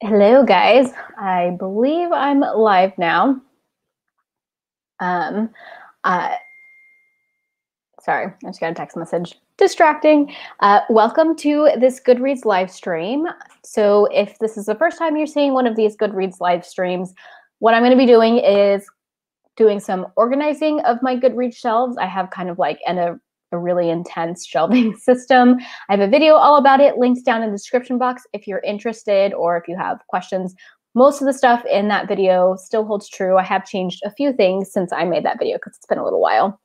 Hello, guys. I believe I'm live now. Um, uh, sorry, I just got a text message. Distracting. Uh, welcome to this Goodreads live stream. So, if this is the first time you're seeing one of these Goodreads live streams, what I'm going to be doing is doing some organizing of my Goodreads shelves. I have kind of like an, a really intense shelving system. I have a video all about it, links down in the description box if you're interested or if you have questions. Most of the stuff in that video still holds true. I have changed a few things since I made that video because it's been a little while.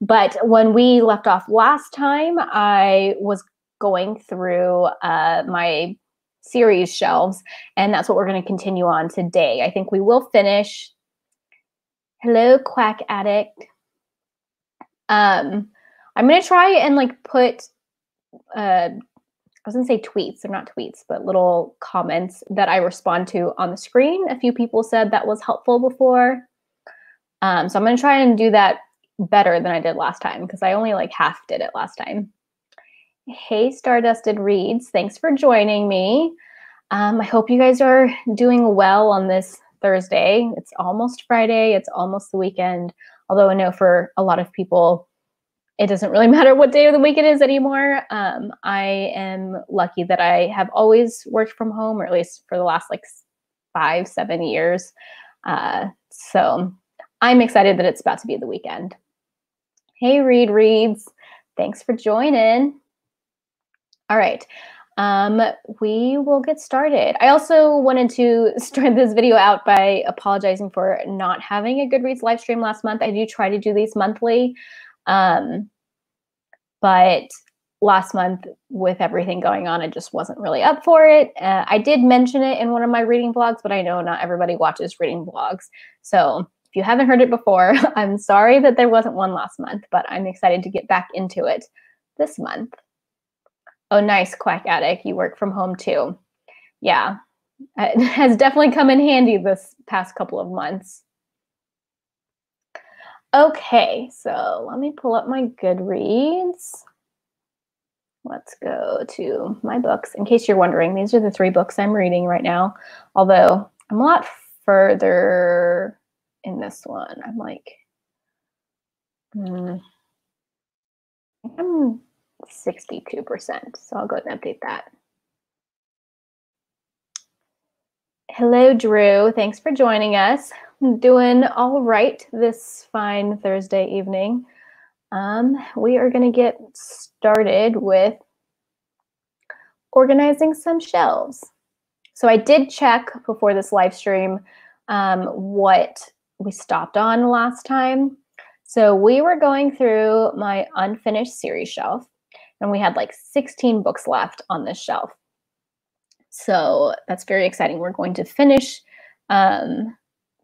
But when we left off last time, I was going through uh, my series shelves, and that's what we're going to continue on today. I think we will finish. Hello, Quack Addict. Um, I'm gonna try and like put uh I was gonna say tweets, they're not tweets, but little comments that I respond to on the screen. A few people said that was helpful before. Um, so I'm gonna try and do that better than I did last time because I only like half did it last time. Hey, Stardusted Reads, thanks for joining me. Um, I hope you guys are doing well on this Thursday. It's almost Friday, it's almost the weekend. Although I know for a lot of people, it doesn't really matter what day of the week it is anymore. Um, I am lucky that I have always worked from home, or at least for the last like five, seven years. Uh, so I'm excited that it's about to be the weekend. Hey, Read Reads. Thanks for joining. All right. Um, we will get started. I also wanted to start this video out by apologizing for not having a Goodreads live stream last month. I do try to do these monthly. Um, but last month, with everything going on, I just wasn't really up for it. Uh, I did mention it in one of my reading blogs, but I know not everybody watches reading blogs. So if you haven't heard it before, I'm sorry that there wasn't one last month, but I'm excited to get back into it this month. Oh, nice, Quack Addict. You work from home too. Yeah, it has definitely come in handy this past couple of months. Okay, so let me pull up my Goodreads. Let's go to my books. In case you're wondering, these are the three books I'm reading right now. Although I'm a lot further in this one. I'm like, hmm, I'm 62%. So I'll go and update that. Hello, Drew. Thanks for joining us doing all right this fine Thursday evening. Um, we are going to get started with organizing some shelves. So I did check before this live stream um, what we stopped on last time. So we were going through my unfinished series shelf, and we had like 16 books left on this shelf. So that's very exciting. We're going to finish um,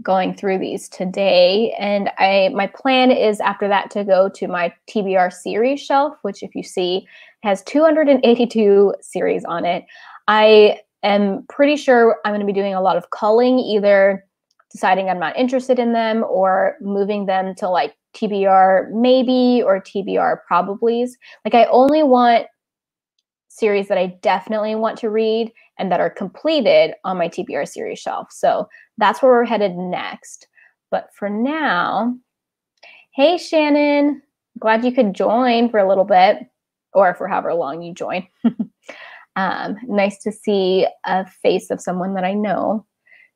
going through these today. And I my plan is after that to go to my TBR series shelf, which if you see has 282 series on it. I am pretty sure I'm going to be doing a lot of culling, either deciding I'm not interested in them or moving them to like TBR maybe or TBR probablys. Like I only want series that I definitely want to read and that are completed on my TBR series shelf. So that's where we're headed next. But for now, hey, Shannon, glad you could join for a little bit or for however long you join. um, nice to see a face of someone that I know.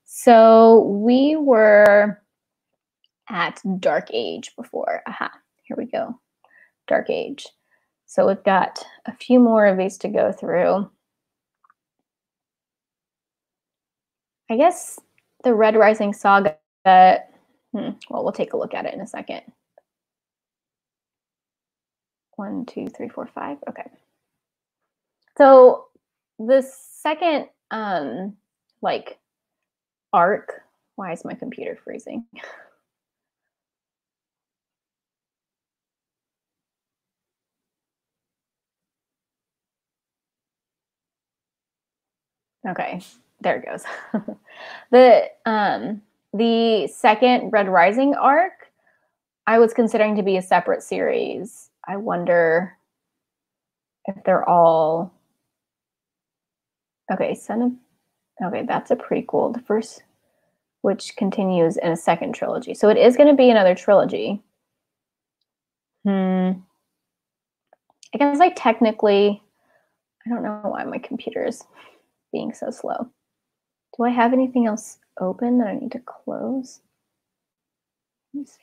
So we were at Dark Age before. Aha, here we go. Dark Age. So we've got a few more of these to go through. I guess the Red Rising Saga, hmm, well, we'll take a look at it in a second. One, two, three, four, five. Okay. So the second, um, like, arc, why is my computer freezing? Okay, there it goes. the um the second Red Rising arc, I was considering to be a separate series. I wonder if they're all okay. Son of Okay, that's a prequel. The first, which continues in a second trilogy. So it is going to be another trilogy. Hmm. I guess like technically, I don't know why my computer is being so slow. Do I have anything else open that I need to close? Let's see.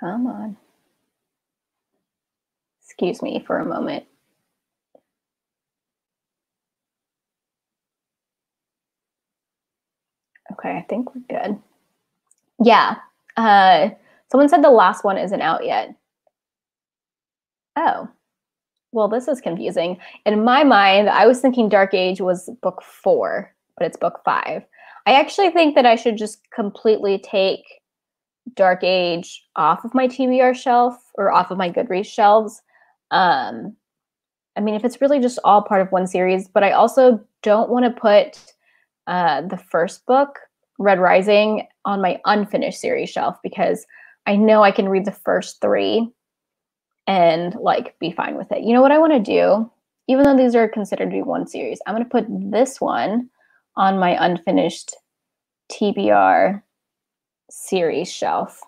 Come on. Excuse me for a moment. Okay, I think we're good. Yeah. Uh, someone said the last one isn't out yet. Oh, well, this is confusing. In my mind, I was thinking Dark Age was book four, but it's book five. I actually think that I should just completely take Dark Age off of my TBR shelf or off of my Goodreads shelves. Um, I mean, if it's really just all part of one series, but I also don't want to put uh, the first book, Red Rising, on my unfinished series shelf because I know I can read the first three and like be fine with it. You know what I want to do? Even though these are considered to be one series, I'm going to put this one on my unfinished TBR series shelf.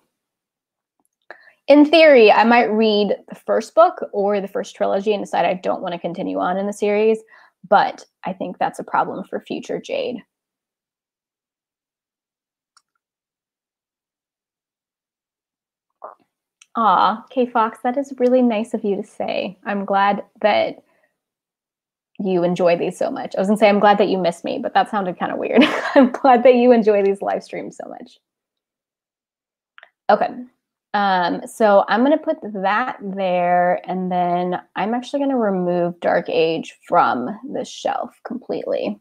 In theory, I might read the first book or the first trilogy and decide I don't want to continue on in the series, but I think that's a problem for future Jade. Aw, K Fox, that is really nice of you to say. I'm glad that you enjoy these so much. I was gonna say I'm glad that you miss me, but that sounded kind of weird. I'm glad that you enjoy these live streams so much. Okay. Um, so I'm gonna put that there, and then I'm actually gonna remove Dark Age from the shelf completely.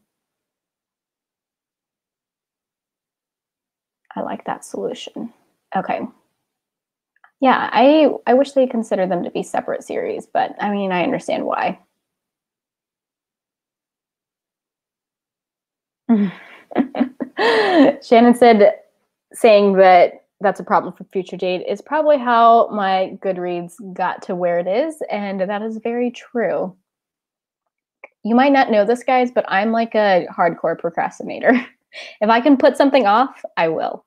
I like that solution. Okay. Yeah, I I wish they consider them to be separate series, but I mean, I understand why. Shannon said saying that that's a problem for future Jade is probably how my Goodreads got to where it is, and that is very true. You might not know this, guys, but I'm like a hardcore procrastinator. if I can put something off, I will.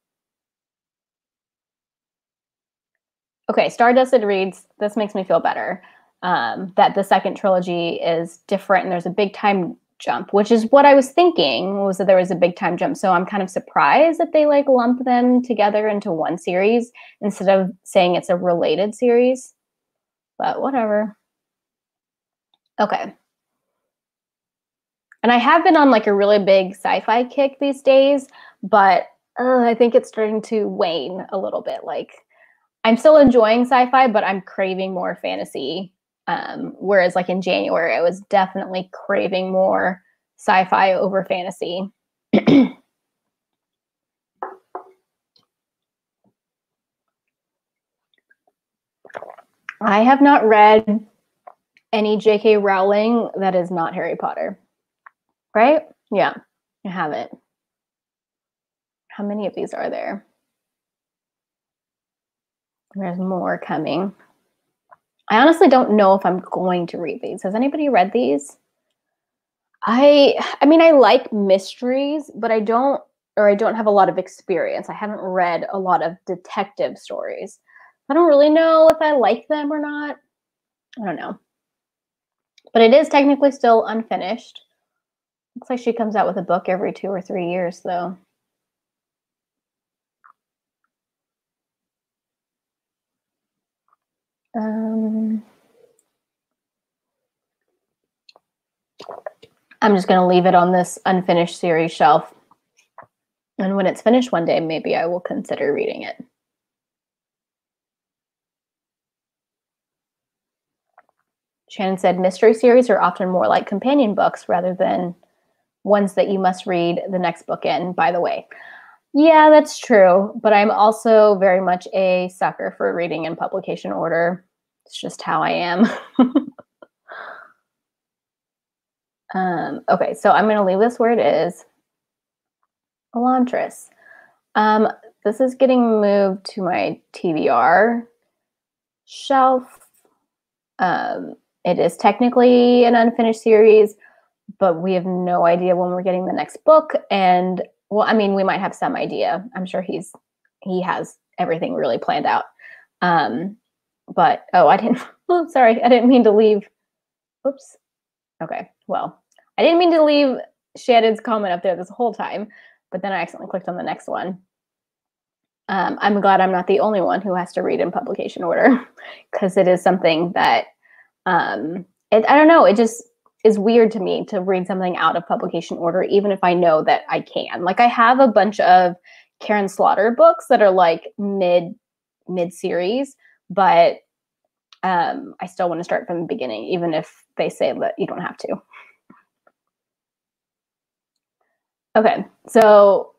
Okay, Stardusted reads, this makes me feel better. Um, that the second trilogy is different and there's a big time jump, which is what I was thinking was that there was a big time jump. So I'm kind of surprised that they like lump them together into one series instead of saying it's a related series. But whatever. Okay. And I have been on like a really big sci-fi kick these days, but uh, I think it's starting to wane a little bit. Like I'm still enjoying sci-fi, but I'm craving more fantasy. Um, whereas like in January, I was definitely craving more sci-fi over fantasy. I have not read any J.K. Rowling that is not Harry Potter. Right? Yeah, I haven't. How many of these are there? There's more coming. I honestly don't know if I'm going to read these. Has anybody read these? I I mean I like mysteries, but I don't or I don't have a lot of experience. I haven't read a lot of detective stories. I don't really know if I like them or not. I don't know. But it is technically still unfinished. Looks like she comes out with a book every 2 or 3 years though. Um, I'm just going to leave it on this unfinished series shelf. And when it's finished one day, maybe I will consider reading it. Shannon said mystery series are often more like companion books rather than ones that you must read the next book in, by the way. Yeah, that's true. But I'm also very much a sucker for reading in publication order. It's just how I am. um, okay, so I'm going to leave this where it is. Elantris. Um, this is getting moved to my TBR shelf. Um, it is technically an unfinished series, but we have no idea when we're getting the next book. And well, I mean, we might have some idea. I'm sure he's he has everything really planned out. Um, but oh, I didn't. Oh, sorry, I didn't mean to leave. Oops. Okay. Well, I didn't mean to leave Shannon's comment up there this whole time, but then I accidentally clicked on the next one. Um, I'm glad I'm not the only one who has to read in publication order because it is something that um, it, I don't know. It just is weird to me to read something out of publication order, even if I know that I can. Like I have a bunch of Karin Slaughter books that are like mid mid series, but um, I still want to start from the beginning, even if they say that you don't have to. Okay, so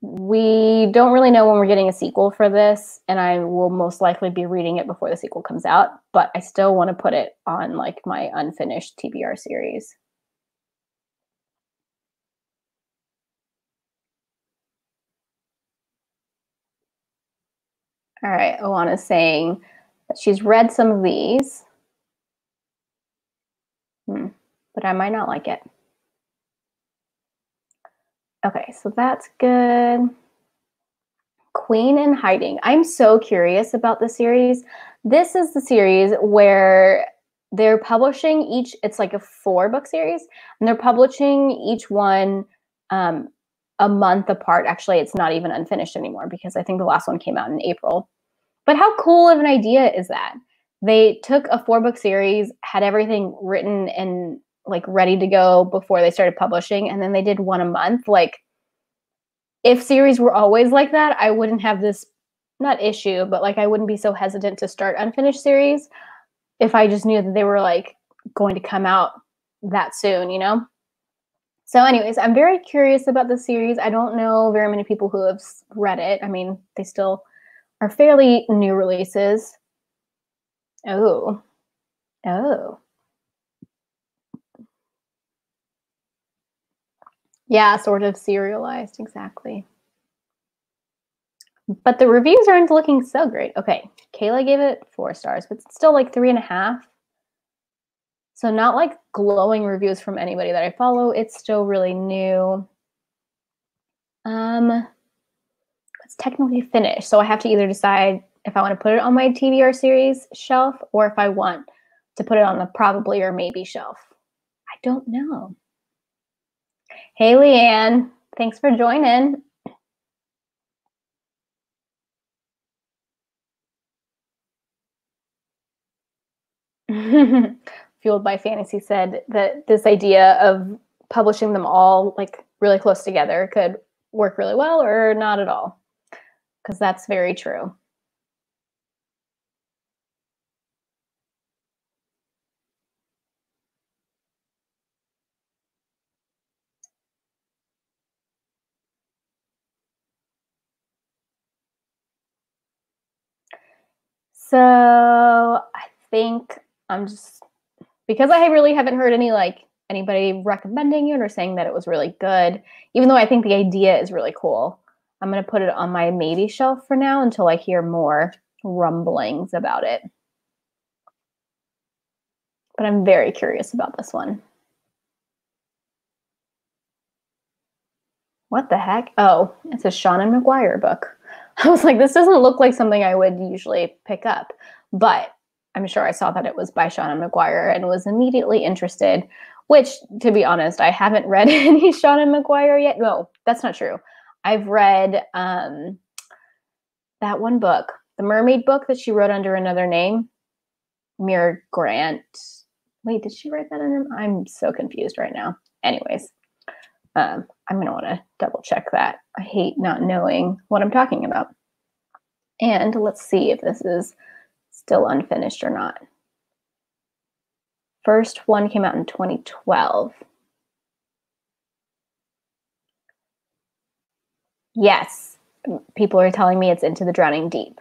we don't really know when we're getting a sequel for this, and I will most likely be reading it before the sequel comes out, but I still want to put it on like my unfinished TBR series. All right, Alana's saying that she's read some of these, hmm, but I might not like it. Okay, so that's good. Queen in Hiding. I'm so curious about the series. This is the series where they're publishing each, it's like a four book series, and they're publishing each one um, a month apart. Actually, it's not even unfinished anymore because I think the last one came out in April. But how cool of an idea is that? They took a four book series, had everything written and like ready to go before they started publishing, and then they did one a month. Like, if series were always like that, I wouldn't have this not issue, but like I wouldn't be so hesitant to start unfinished series if I just knew that they were like going to come out that soon, you know? So, anyways, I'm very curious about the series. I don't know very many people who have read it. I mean, they still are fairly new releases. Oh. Oh. Yeah, sort of serialized, exactly. But the reviews aren't looking so great. Okay, Kayla gave it four stars, but it's still like three and a half. So not like glowing reviews from anybody that I follow. It's still really new. Um, it's technically finished. So I have to either decide if I want to put it on my TBR series shelf or if I want to put it on the probably or maybe shelf. I don't know. Hey, Leanne. Thanks for joining. Fueled by Fantasy said that this idea of publishing them all like really close together could work really well or not at all because that's very true. So I think I'm just because I really haven't heard any like anybody recommending it or saying that it was really good, even though I think the idea is really cool. I'm going to put it on my maybe shelf for now until I hear more rumblings about it. But I'm very curious about this one. What the heck? Oh, it's a Seanan McGuire book. I was like, this doesn't look like something I would usually pick up. But I'm sure I saw that it was by Seanan McGuire and was immediately interested, which, to be honest, I haven't read any Seanan McGuire yet. No, that's not true. I've read um, that one book, the mermaid book that she wrote under another name, Mira Grant. Wait, did she write that under? I'm so confused right now. Anyways, um, I'm going to want to double check that. I hate not knowing what I'm talking about. And let's see if this is still unfinished or not. First one came out in 2012. Yes, people are telling me it's Into the Drowning Deep.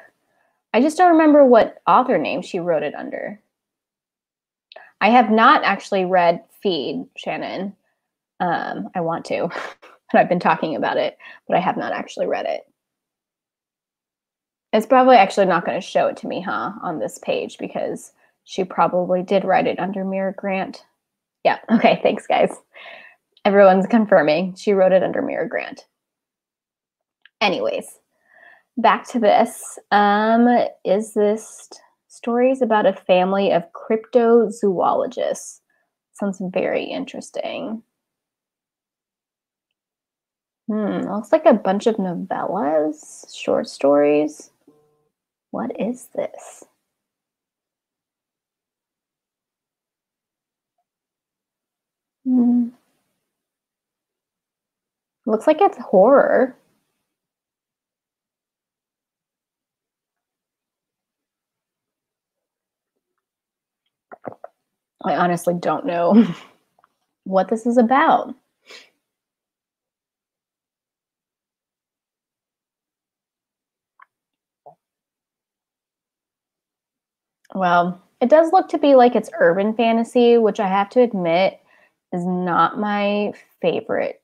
I just don't remember what author name she wrote it under. I have not actually read Feed, Shannon. Um, I want to, and I've been talking about it, but I have not actually read it. It's probably actually not going to show it to me, huh, on this page because she probably did write it under Mira Grant. Yeah, okay, thanks, guys. Everyone's confirming she wrote it under Mira Grant. Anyways, back to this. Um, is this stories about a family of cryptozoologists? Sounds very interesting. Hmm, looks like a bunch of novellas, short stories. What is this? Hmm. Looks like it's horror. I honestly don't know what this is about. Well, it does look to be like it's urban fantasy, which I have to admit is not my favorite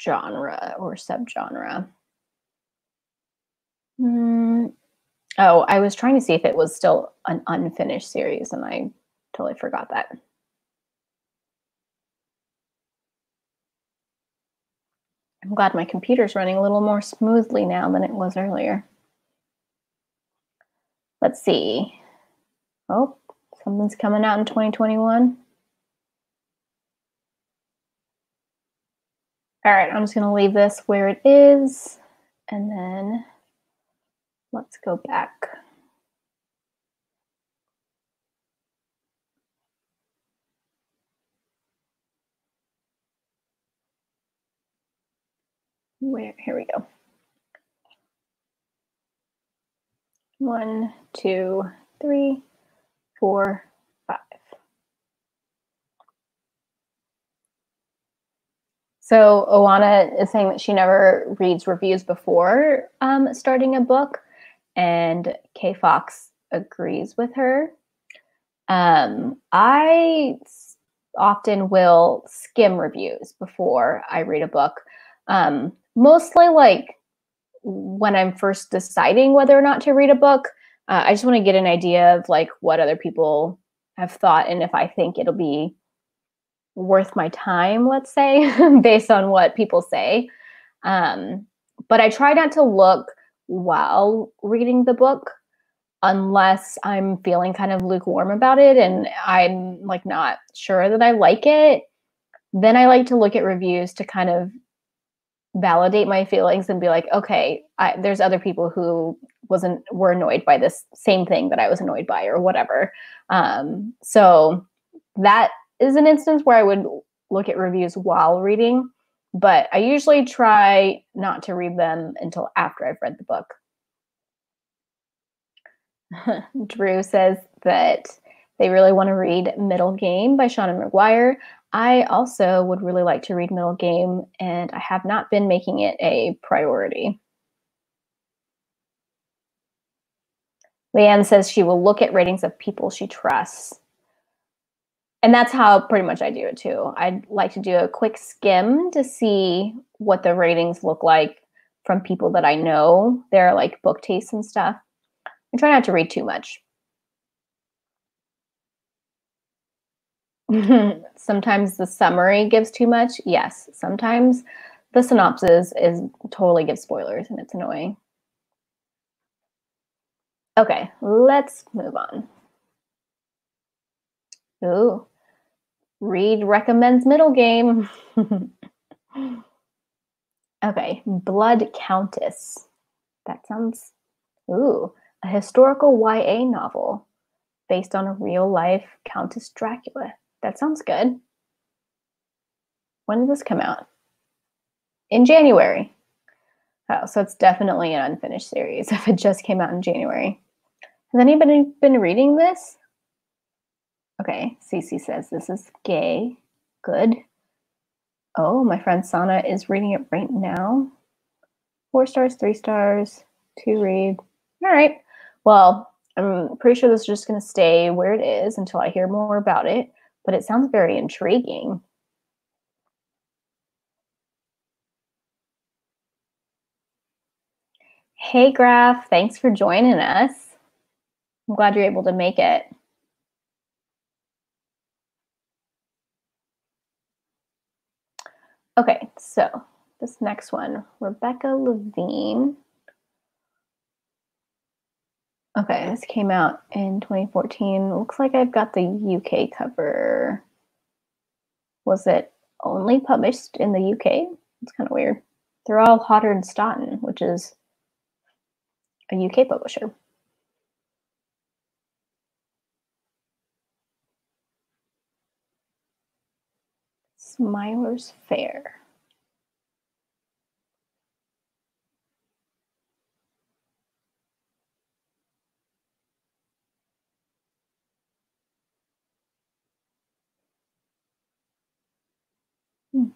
genre or subgenre. Mm. Oh, I was trying to see if it was still an unfinished series, and I totally forgot that. I'm glad my computer's running a little more smoothly now than it was earlier. Let's see. Oh, something's coming out in 2021. All right, I'm just going to leave this where it is, and then let's go back. Where, here we go. One, two, three, four, five. So Oana is saying that she never reads reviews before um, starting a book, and K Fox agrees with her. Um, I often will skim reviews before I read a book. Um, mostly like when I'm first deciding whether or not to read a book, uh, I just want to get an idea of like what other people have thought and if I think it'll be worth my time, let's say, based on what people say. Um, but I try not to look while reading the book unless I'm feeling kind of lukewarm about it and I'm like not sure that I like it. Then I like to look at reviews to kind of validate my feelings and be like, okay, I, there's other people who wasn't were annoyed by this same thing that I was annoyed by or whatever. Um, so that is an instance where I would look at reviews while reading, but I usually try not to read them until after I've read the book. Drew says that they really want to read Middlegame by Seanan McGuire. I also would really like to read Middlegame, and I have not been making it a priority. Leanne says she will look at ratings of people she trusts. And that's how pretty much I do it too. I'd like to do a quick skim to see what the ratings look like from people that I know, their like book tastes and stuff. I try not to read too much. sometimes the summary gives too much. Yes, sometimes the synopsis is totally gives spoilers and it's annoying. Okay, let's move on. Ooh, Reed recommends Middlegame. okay, Blood Countess. That sounds, ooh, a historical YA novel based on a real life Countess Dracula. That sounds good. When did this come out? In January. Oh, so it's definitely an unfinished series if it just came out in January. Has anybody been reading this? Okay, Cece says this is gay. Good. Oh, my friend Sana is reading it right now. Four stars, three stars, two read. All right. Well, I'm pretty sure this is just going to stay where it is until I hear more about it but it sounds very intriguing. Hey, Graf, thanks for joining us. I'm glad you're able to make it. Okay, so this next one, Rebecca Levene. Okay, this came out in 2014. Looks like I've got the UK cover. Was it only published in the UK? It's kind of weird. They're all Hodder and Stoughton, which is a UK publisher. Smiler's Fair. Hmm.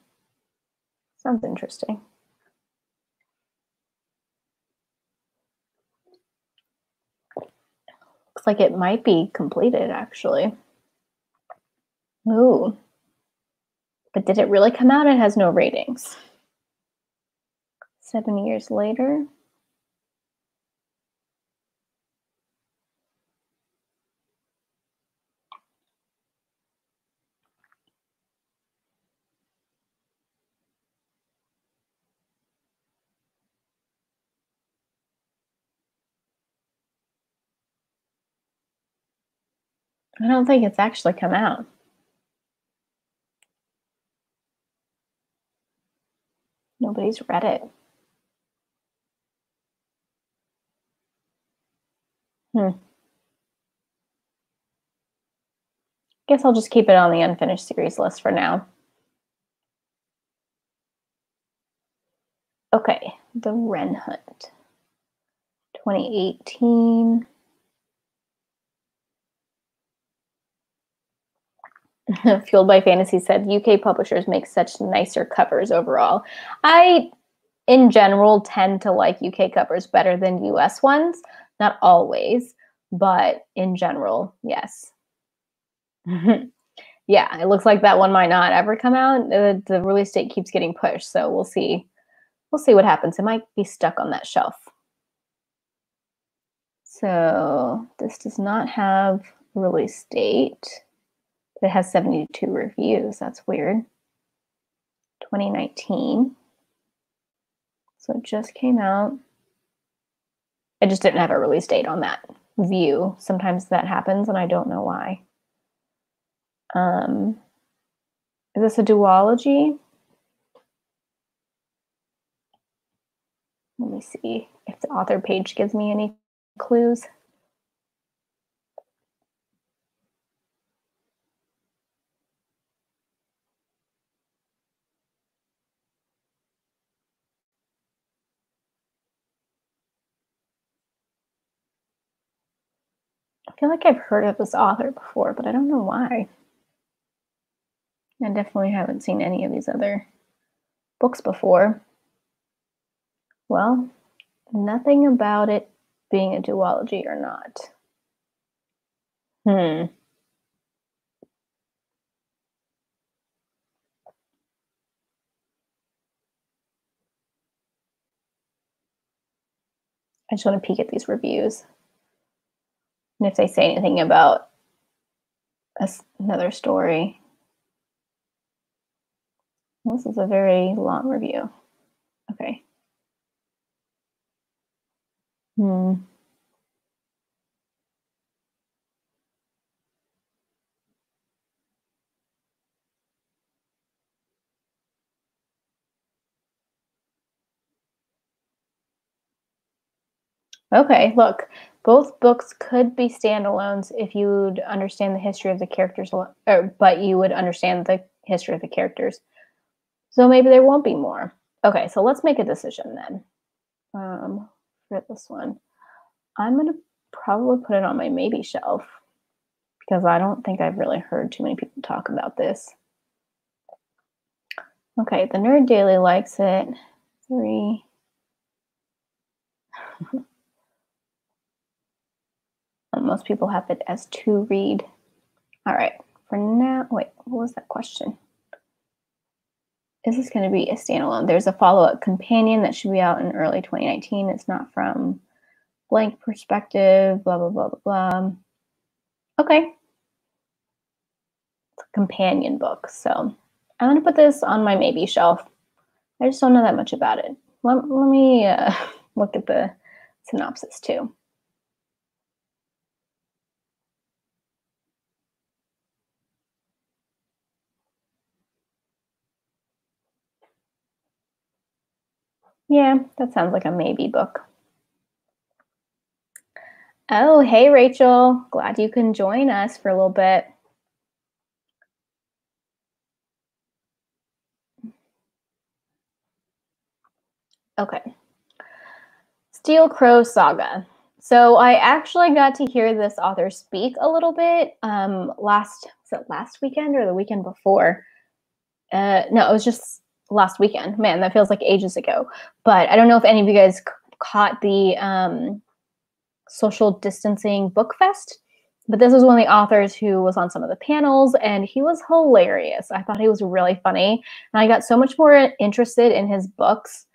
Sounds interesting. Looks like it might be completed actually. Ooh. But did it really come out? It has no ratings. Seven years later. I don't think it's actually come out. Nobody's read it. Hmm. Guess I'll just keep it on the unfinished series list for now. Okay, The Wren Hunt. 2018. Fueled by Fantasy said UK publishers make such nicer covers overall. I, in general, tend to like UK covers better than US ones. Not always, but in general, yes. yeah, it looks like that one might not ever come out. The, the release date keeps getting pushed, so we'll see. We'll see what happens. It might be stuck on that shelf. So this does not have release date. It has 72 reviews. That's weird. 2019. So it just came out. I just didn't have a release date on that view. Sometimes that happens and I don't know why. Um, is this a duology? Let me see if the author page gives me any clues. I feel like I've heard of this author before, but I don't know why. I definitely haven't seen any of these other books before. Well, nothing about it being a duology or not. Hmm. I just want to peek at these reviews. And if they say anything about another story. This is a very long review. Okay. Hmm. Okay, look, both books could be standalones if you'd understand the history of the characters, or, but you would understand the history of the characters. So maybe there won't be more. Okay, so let's make a decision then. Um, for this one, I'm gonna probably put it on my maybe shelf because I don't think I've really heard too many people talk about this. Okay, the Nerd Daily likes it. Three. most people have it as to read. All right, for now, wait, what was that question? Is this going to be a standalone? There's a follow-up companion that should be out in early 2019. It's not from blank perspective, blah, blah, blah, blah, blah. Okay. It's a companion book. So I'm going to put this on my maybe shelf I just don't know that much about it. Let, let me uh, look at the synopsis too. Yeah, that sounds like a maybe book. Oh, hey, Rachel. Glad you can join us for a little bit. Okay. Steel Crow Saga. So I actually got to hear this author speak a little bit um, last was it last weekend or the weekend before? Uh, no, it was just last weekend. Man, that feels like ages ago. But I don't know if any of you guys c- caught the um, social distancing book fest. But this was one of the authors who was on some of the panels, and he was hilarious. I thought he was really funny, and I got so much more interested in his books.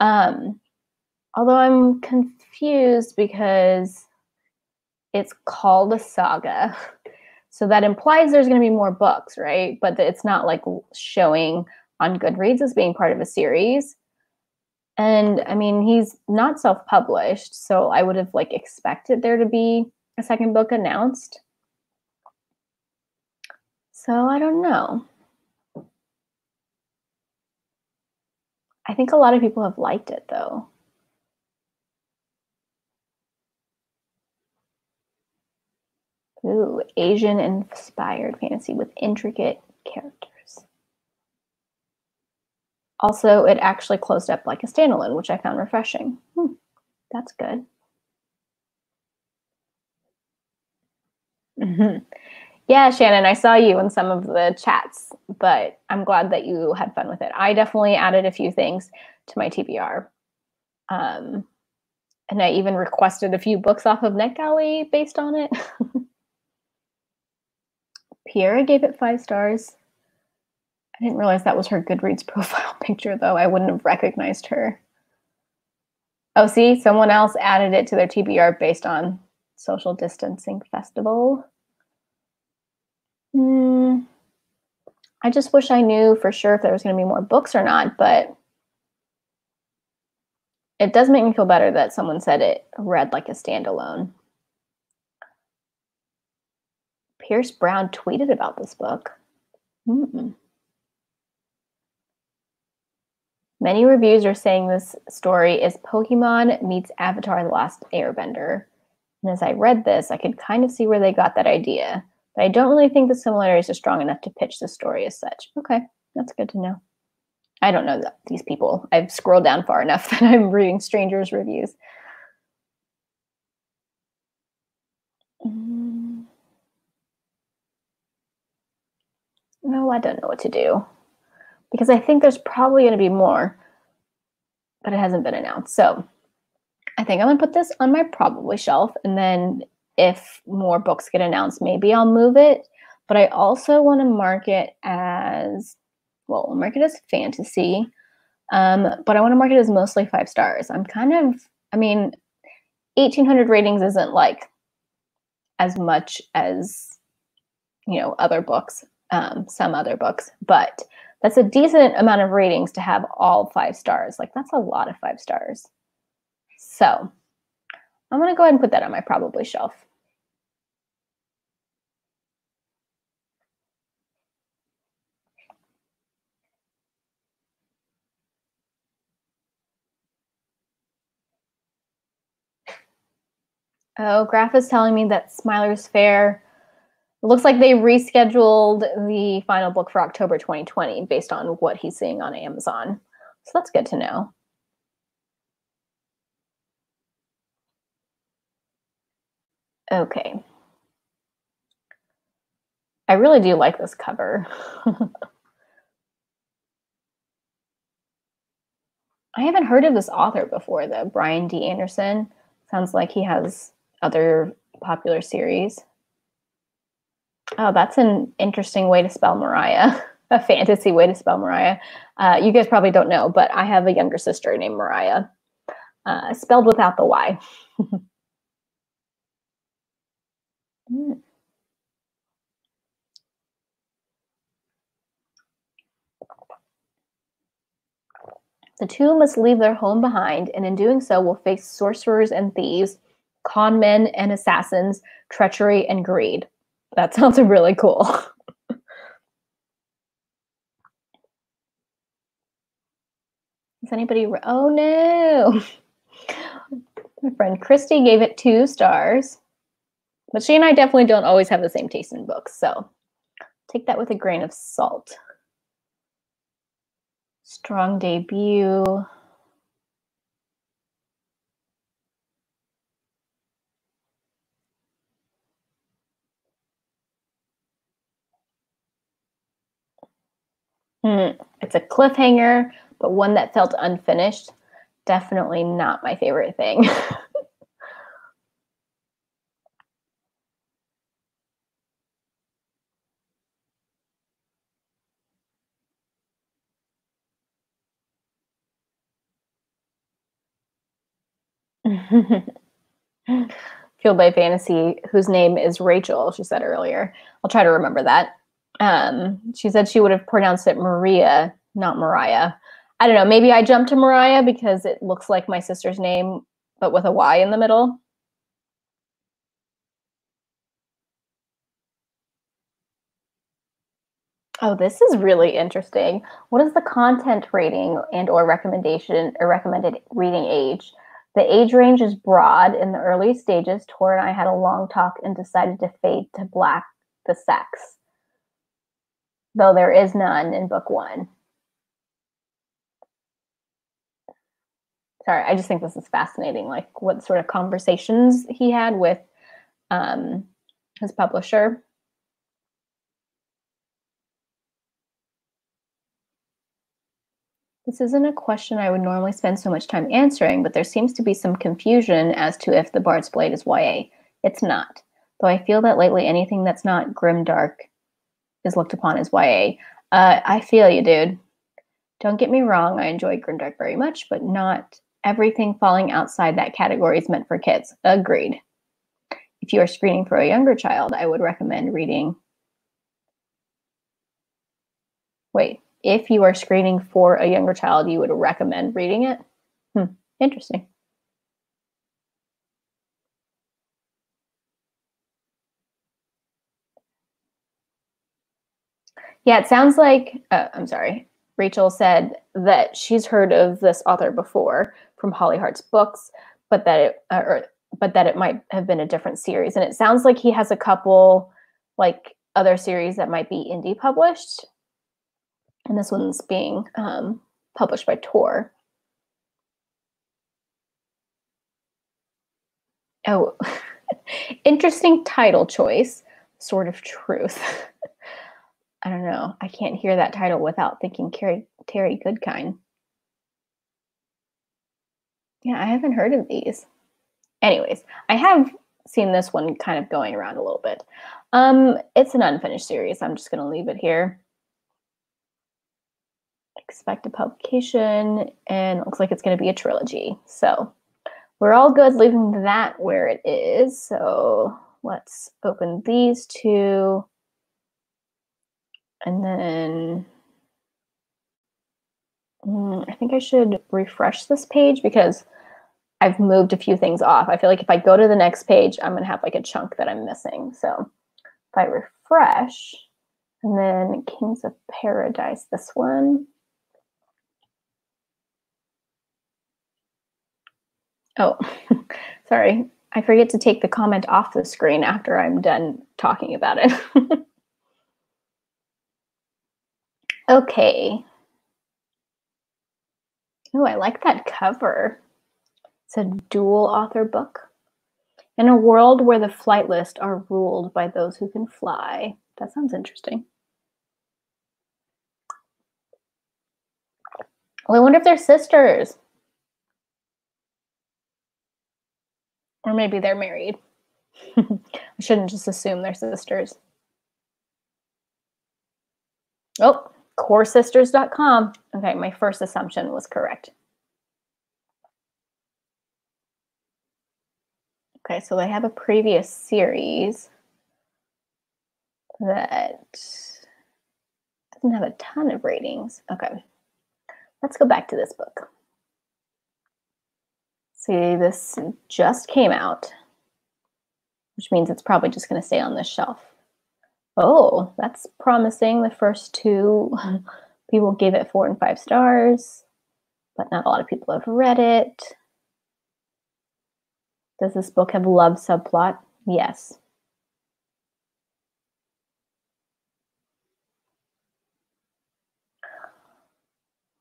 Um, although I'm confused because it's called a saga. So that implies there's going to be more books, right? But it's not like showing on Goodreads as being part of a series. And I mean, he's not self-published, so I would have like expected there to be a second book announced. So I don't know. I think a lot of people have liked it though. Ooh, Asian inspired fantasy with intricate characters. Also, it actually closed up like a standalone, which I found refreshing. Hmm, that's good. Mm-hmm. Yeah, Shannon, I saw you in some of the chats, but I'm glad that you had fun with it. I definitely added a few things to my TBR. Um, and I even requested a few books off of NetGalley based on it. Pierre gave it five stars. I didn't realize that was her Goodreads profile picture, though. I wouldn't have recognized her. Oh, see, someone else added it to their TBR based on social distancing festival. Hmm. I just wish I knew for sure if there was going to be more books or not, but it does make me feel better that someone said it read like a standalone. Pierce Brown tweeted about this book. Hmm. Many reviews are saying this story is Pokemon meets Avatar The Last Airbender. And as I read this, I could kind of see where they got that idea. But I don't really think the similarities are strong enough to pitch the story as such. Okay, that's good to know. I don't know these people. I've scrolled down far enough that I'm reading strangers' reviews. Mm. No, I don't know what to do because I think there's probably going to be more, but it hasn't been announced. So I think I'm going to put this on my probably shelf. And then if more books get announced, maybe I'll move it. But I also want to mark it as well, I'll mark it as fantasy. Um, but I want to mark it as mostly five stars. I'm kind of, I mean, 1800 ratings isn't like as much as, you know, other books, um, some other books, but that's a decent amount of ratings to have all five stars. Like, that's a lot of five stars. So I'm going to go ahead and put that on my probably shelf. Oh, Graph is telling me that Smiler's Fair it looks like they rescheduled the final book for October 2020 based on what he's seeing on Amazon. So that's good to know. Okay. I really do like this cover. I haven't heard of this author before, though. Brian D. Anderson. Sounds like he has other popular series. Oh, that's an interesting way to spell Mariah. a fantasy way to spell Mariah. Uh, you guys probably don't know, but I have a younger sister named Mariah, uh, spelled without the Y. The two must leave their home behind, and in doing so, will face sorcerers and thieves, con men and assassins, treachery and greed. That sounds really cool. Is anybody? Oh no! My friend Christy gave it two stars, but she and I definitely don't always have the same taste in books, so take that with a grain of salt. Strong debut. Hmm, it's a cliffhanger, but one that felt unfinished. Definitely not my favorite thing. Fueled by Fantasy, whose name is Rachel, she said earlier. I'll try to remember that. Um, she said she would have pronounced it Maria, not Mariah. I don't know. Maybe I jumped to Mariah because it looks like my sister's name, but with a Y in the middle. Oh, this is really interesting. What is the content rating and or recommendation or recommended reading age? The age range is broad. In the early stages, Tor and I had a long talk and decided to fade to black the sex, though there is none in book one. Sorry, I just think this is fascinating, like what sort of conversations he had with um, his publisher. This isn't a question I would normally spend so much time answering, but there seems to be some confusion as to if the Bard's Blade is YA. It's not, though I feel that lately anything that's not grim dark is looked upon as YA. Uh, I feel you, dude. Don't get me wrong, I enjoy grimdark very much, but not everything falling outside that category is meant for kids. Agreed. If you are screening for a younger child, I would recommend reading. Wait, if you are screening for a younger child, you would recommend reading it? Hmm, interesting. Yeah, it sounds like, uh, I'm sorry, Rachel said that she's heard of this author before from Holly Hart's books, but that it, uh, or, but that it might have been a different series. And it sounds like he has a couple like other series that might be indie published and this one's being um, published by Tor. Oh, interesting title choice, Sword of Truth. I don't know. I can't hear that title without thinking Carrie, Terry Goodkind. Yeah, I haven't heard of these. Anyways, I have seen this one kind of going around a little bit. Um, it's an unfinished series. I'm just going to leave it here expect a publication, and looks like it's going to be a trilogy. So we're all good leaving that where it is. So let's open these two. And then mm, I think I should refresh this page because I've moved a few things off. I feel like if I go to the next page, I'm going to have like a chunk that I'm missing. So if I refresh, and then Kings of Paradise, this one. Oh, sorry. I forget to take the comment off the screen after I'm done talking about it. okay. Oh, I like that cover. It's a dual author book. In a world where the flight list are ruled by those who can fly. That sounds interesting. Well, I wonder if they're sisters. Or maybe they're married. I shouldn't just assume they're sisters. Oh, coresisters.com. Okay, my first assumption was correct. Okay, so they have a previous series that doesn't have a ton of ratings. Okay. let's go back to this book. See, this just came out, which means it's probably just going to stay on this shelf. Oh, that's promising. The first two people gave it four and five stars, but not a lot of people have read it. Does this book have love subplot? Yes.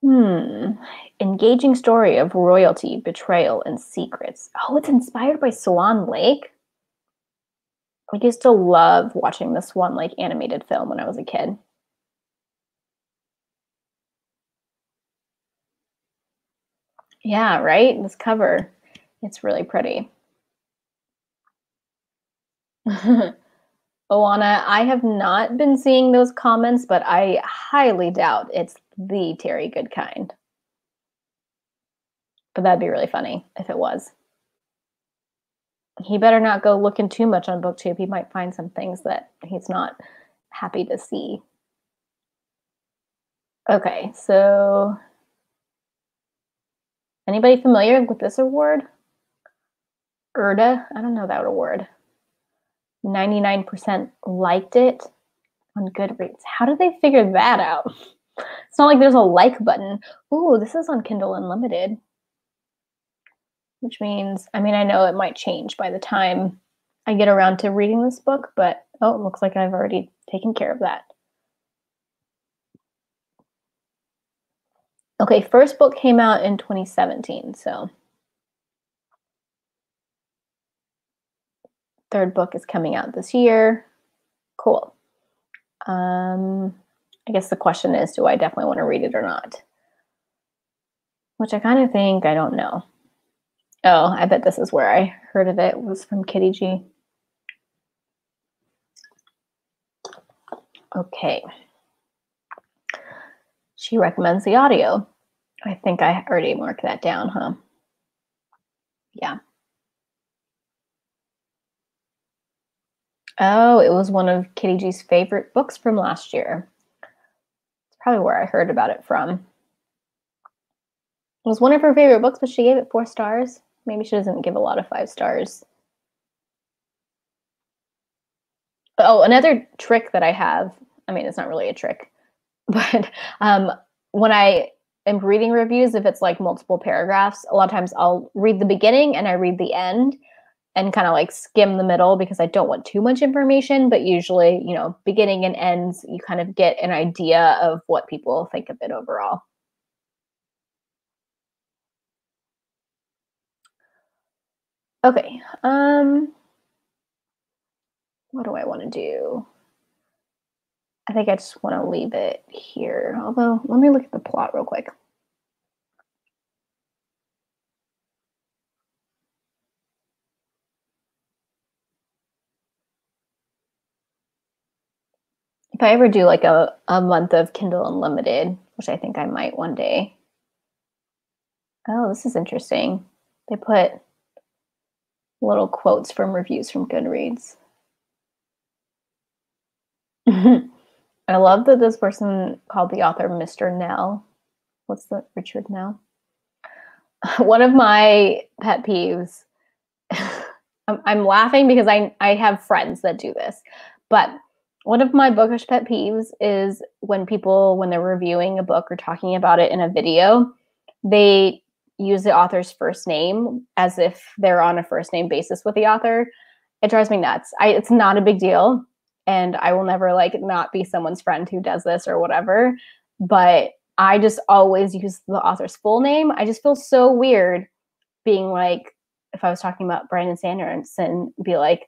Hmm. Engaging story of royalty, betrayal, and secrets. Oh, it's inspired by Swan Lake. I used to love watching this one like animated film when I was a kid. Yeah, right? This cover. It's really pretty. Oana, I have not been seeing those comments, but I highly doubt it's the Terry Goodkind. But that'd be really funny if it was. He better not go looking too much on BookTube. He might find some things that he's not happy to see. Okay, so anybody familiar with this award? Erda, I don't know that award. 99% liked it on Goodreads. How did they figure that out? It's not like there's a like button. Ooh, this is on Kindle Unlimited. Which means, I mean, I know it might change by the time I get around to reading this book, but oh, it looks like I've already taken care of that. Okay, first book came out in 2017, so third book is coming out this year. Cool. Um, I guess the question is, do I definitely want to read it or not? Which I kind of think I don't know. Oh, I bet this is where I heard of it. it was from Kitty G. Okay. She recommends the audio. I think I already marked that down, huh? Yeah. Oh, it was one of Kitty G's favorite books from last year It's probably where I heard about it from. It was one of her favorite books, but she gave it four stars. Maybe she doesn't give a lot of five stars. Oh, another trick that I have, I mean, it's not really a trick, but um, when I am reading reviews, if it's like multiple paragraphs, a lot of times I'll read the beginning and I read the end and kind of like skim the middle because I don't want too much information. But usually, you know, beginning and ends, you kind of get an idea of what people think of it overall. Okay. Um, what do I want to do? I think I just want to leave it here. Although, let me look at the plot real quick. if I ever do like a, a month of Kindle Unlimited, which I think I might one day. Oh, this is interesting. They put little quotes from reviews from Goodreads. I love that this person called the author Mr. Nell. What's the Richard Nell? One of my pet peeves. I'm, I'm laughing because I I have friends that do this, but one of my bookish pet peeves is when people when they're reviewing a book or talking about it in a video they use the author's first name as if they're on a first name basis with the author it drives me nuts I, it's not a big deal and i will never like not be someone's friend who does this or whatever but i just always use the author's full name i just feel so weird being like if i was talking about brandon sanderson and be like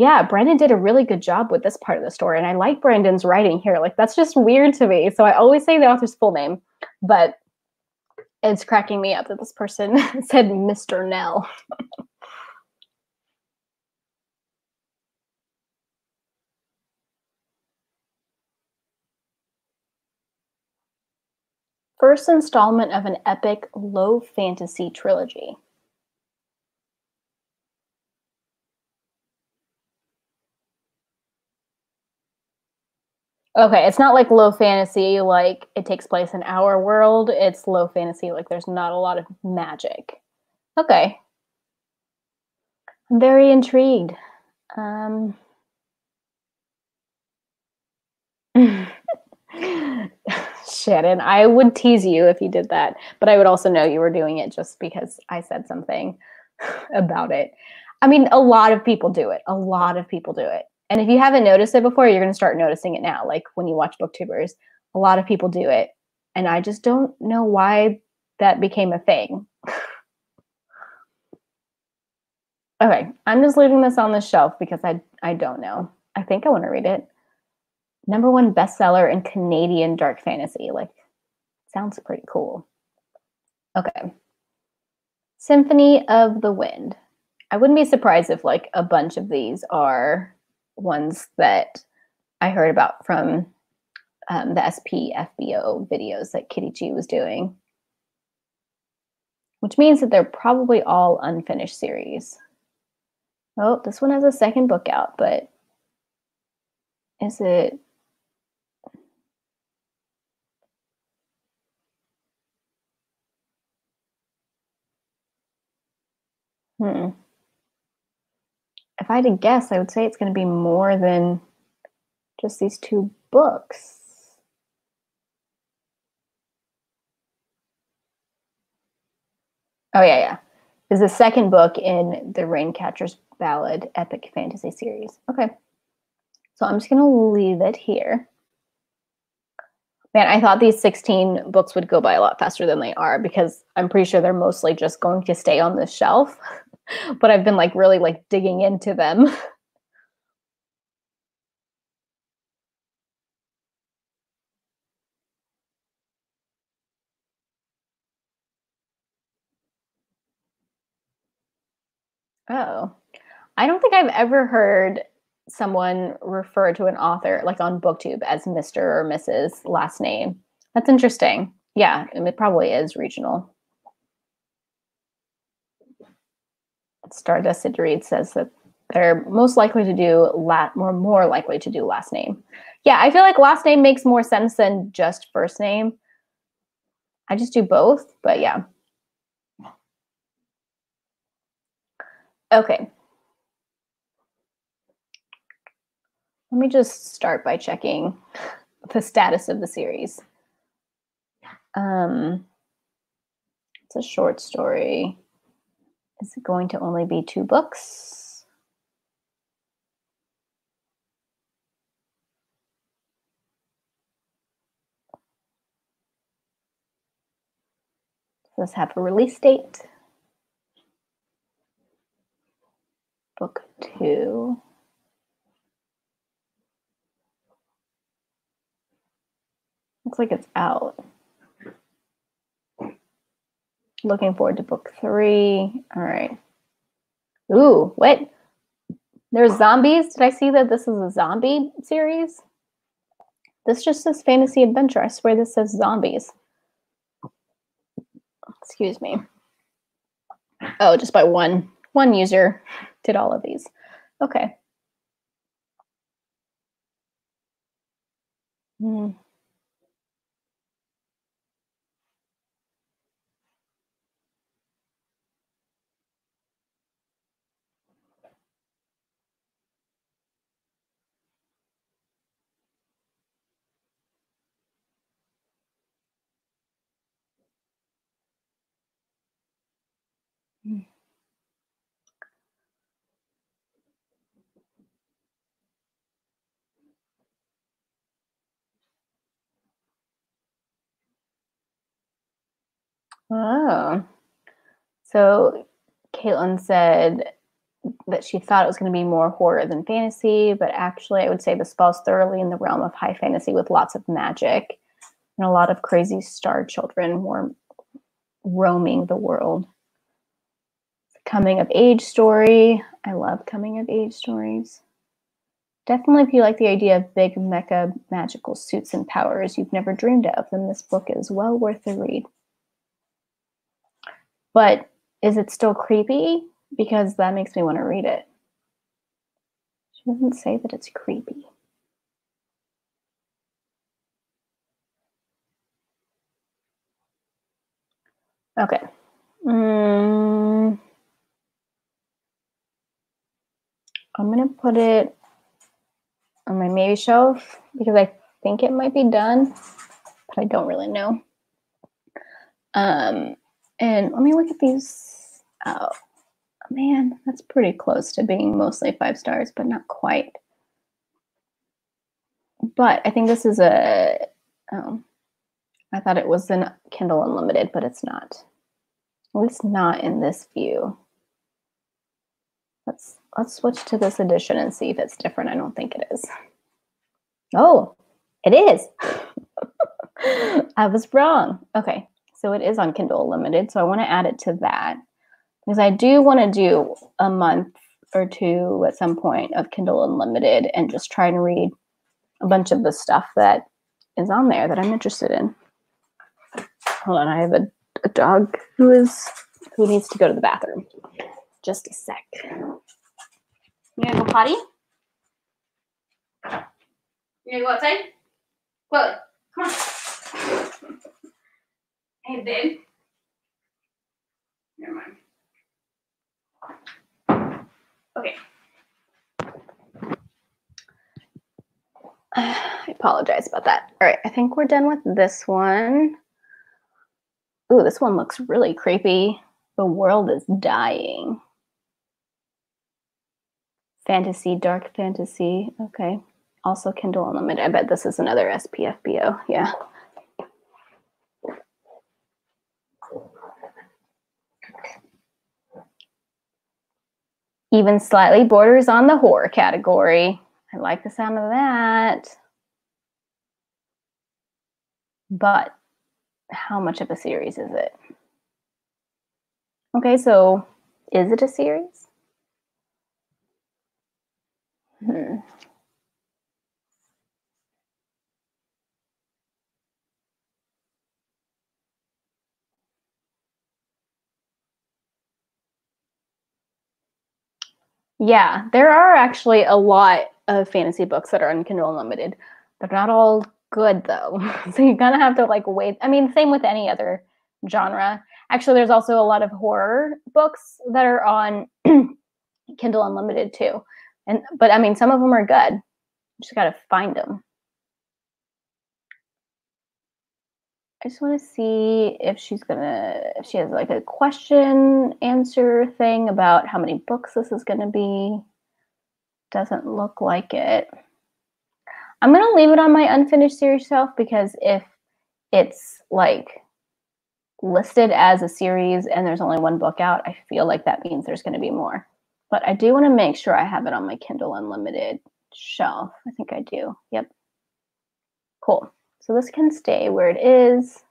yeah, Brandon did a really good job with this part of the story. And I like Brandon's writing here. Like, that's just weird to me. So I always say the author's full name, but it's cracking me up that this person said Mr. Nell. First installment of an epic low fantasy trilogy. Okay, it's not like low fantasy, like it takes place in our world. It's low fantasy, like there's not a lot of magic. Okay. I'm very intrigued. Um, Shannon, I would tease you if you did that, but I would also know you were doing it just because I said something about it. I mean, a lot of people do it. A lot of people do it. And if you haven't noticed it before, you're going to start noticing it now. Like when you watch booktubers, a lot of people do it. And I just don't know why that became a thing. okay, I'm just leaving this on the shelf because I I don't know. I think I want to read it. Number one bestseller in Canadian dark fantasy. Like, sounds pretty cool. Okay. Symphony of the Wind. I wouldn't be surprised if like a bunch of these are ones that I heard about from um, the SPFBO videos that Kitty G was doing, which means that they're probably all unfinished series. Oh, this one has a second book out, but is it? Hmm if I had to guess, I would say it's going to be more than just these two books. Oh, yeah, yeah. Is the second book in the Raincatcher's Ballad epic fantasy series. Okay. So I'm just going to leave it here. Man, I thought these 16 books would go by a lot faster than they are because I'm pretty sure they're mostly just going to stay on the shelf. but I've been like really like digging into them. Oh, I don't think I've ever heard someone refer to an author like on booktube as mr or mrs last name. That's interesting. Yeah it probably is regional Stardusted Read says that they're most likely to do lat more more likely to do last name. Yeah, I feel like last name makes more sense than just first name. I just do both, but yeah. Okay. Let me just start by checking the status of the series. Um, it's a short story. Is it going to only be two books? Does this have a release date? Book two. Looks like it's out. Looking forward to book three. All right. Ooh, what? There's zombies. Did I see that this is a zombie series? This just says fantasy adventure. I swear this says zombies. Excuse me. Oh, just by one one user did all of these. Okay. Hmm. Oh. So Caitlin said that she thought it was going to be more horror than fantasy, but actually, I would say this falls thoroughly in the realm of high fantasy with lots of magic and a lot of crazy star children roaming the world coming of age story. I love coming of age stories. Definitely, if you like the idea of big mecha magical suits and powers you've never dreamed of, then this book is well worth the read. But is it still creepy? Because that makes me want to read it. She doesn't say that it's creepy. Okay. Mm. I'm gonna put it on my maybe shelf because I think it might be done, but I don't really know. Um, and let me look at these. Oh, man, that's pretty close to being mostly five stars, but not quite. But I think this is a, oh, I thought it was in Kindle Unlimited, but it's not. At least not in this view. Let's switch to this edition and see if it's different. I don't think it is. Oh, it is. I was wrong. Okay, so it is on Kindle Unlimited. So I want to add it to that because I do want to do a month or two at some point of Kindle Unlimited and just try and read a bunch of the stuff that is on there that I'm interested in. Hold on, I have a, a dog who is who needs to go to the bathroom. Just a sec. You gonna go potty? You gonna go outside? Chloe, come on. hey, babe. Never mind. Okay. I apologize about that. All right, I think we're done with this one. Ooh, this one looks really creepy. The world is dying. Fantasy, dark fantasy. Okay. Also Kindle Unlimited. I bet this is another SPFBO. Yeah. Even slightly borders on the horror category. I like the sound of that. But how much of a series is it? Okay, so is it a series? Yeah, there are actually a lot of fantasy books that are on Kindle Unlimited. They're not all good though. so you kind of have to like wait. I mean, same with any other genre. Actually, there's also a lot of horror books that are on Kindle Unlimited too. And but I mean, some of them are good. You just got to find them. I just want to see if she's gonna, if she has like a question answer thing about how many books this is gonna be. Doesn't look like it. I'm gonna leave it on my unfinished series shelf because if it's like listed as a series and there's only one book out, I feel like that means there's gonna be more. But I do want to make sure I have it on my Kindle Unlimited shelf. I think I do. Yep. Cool. So this can stay where it is.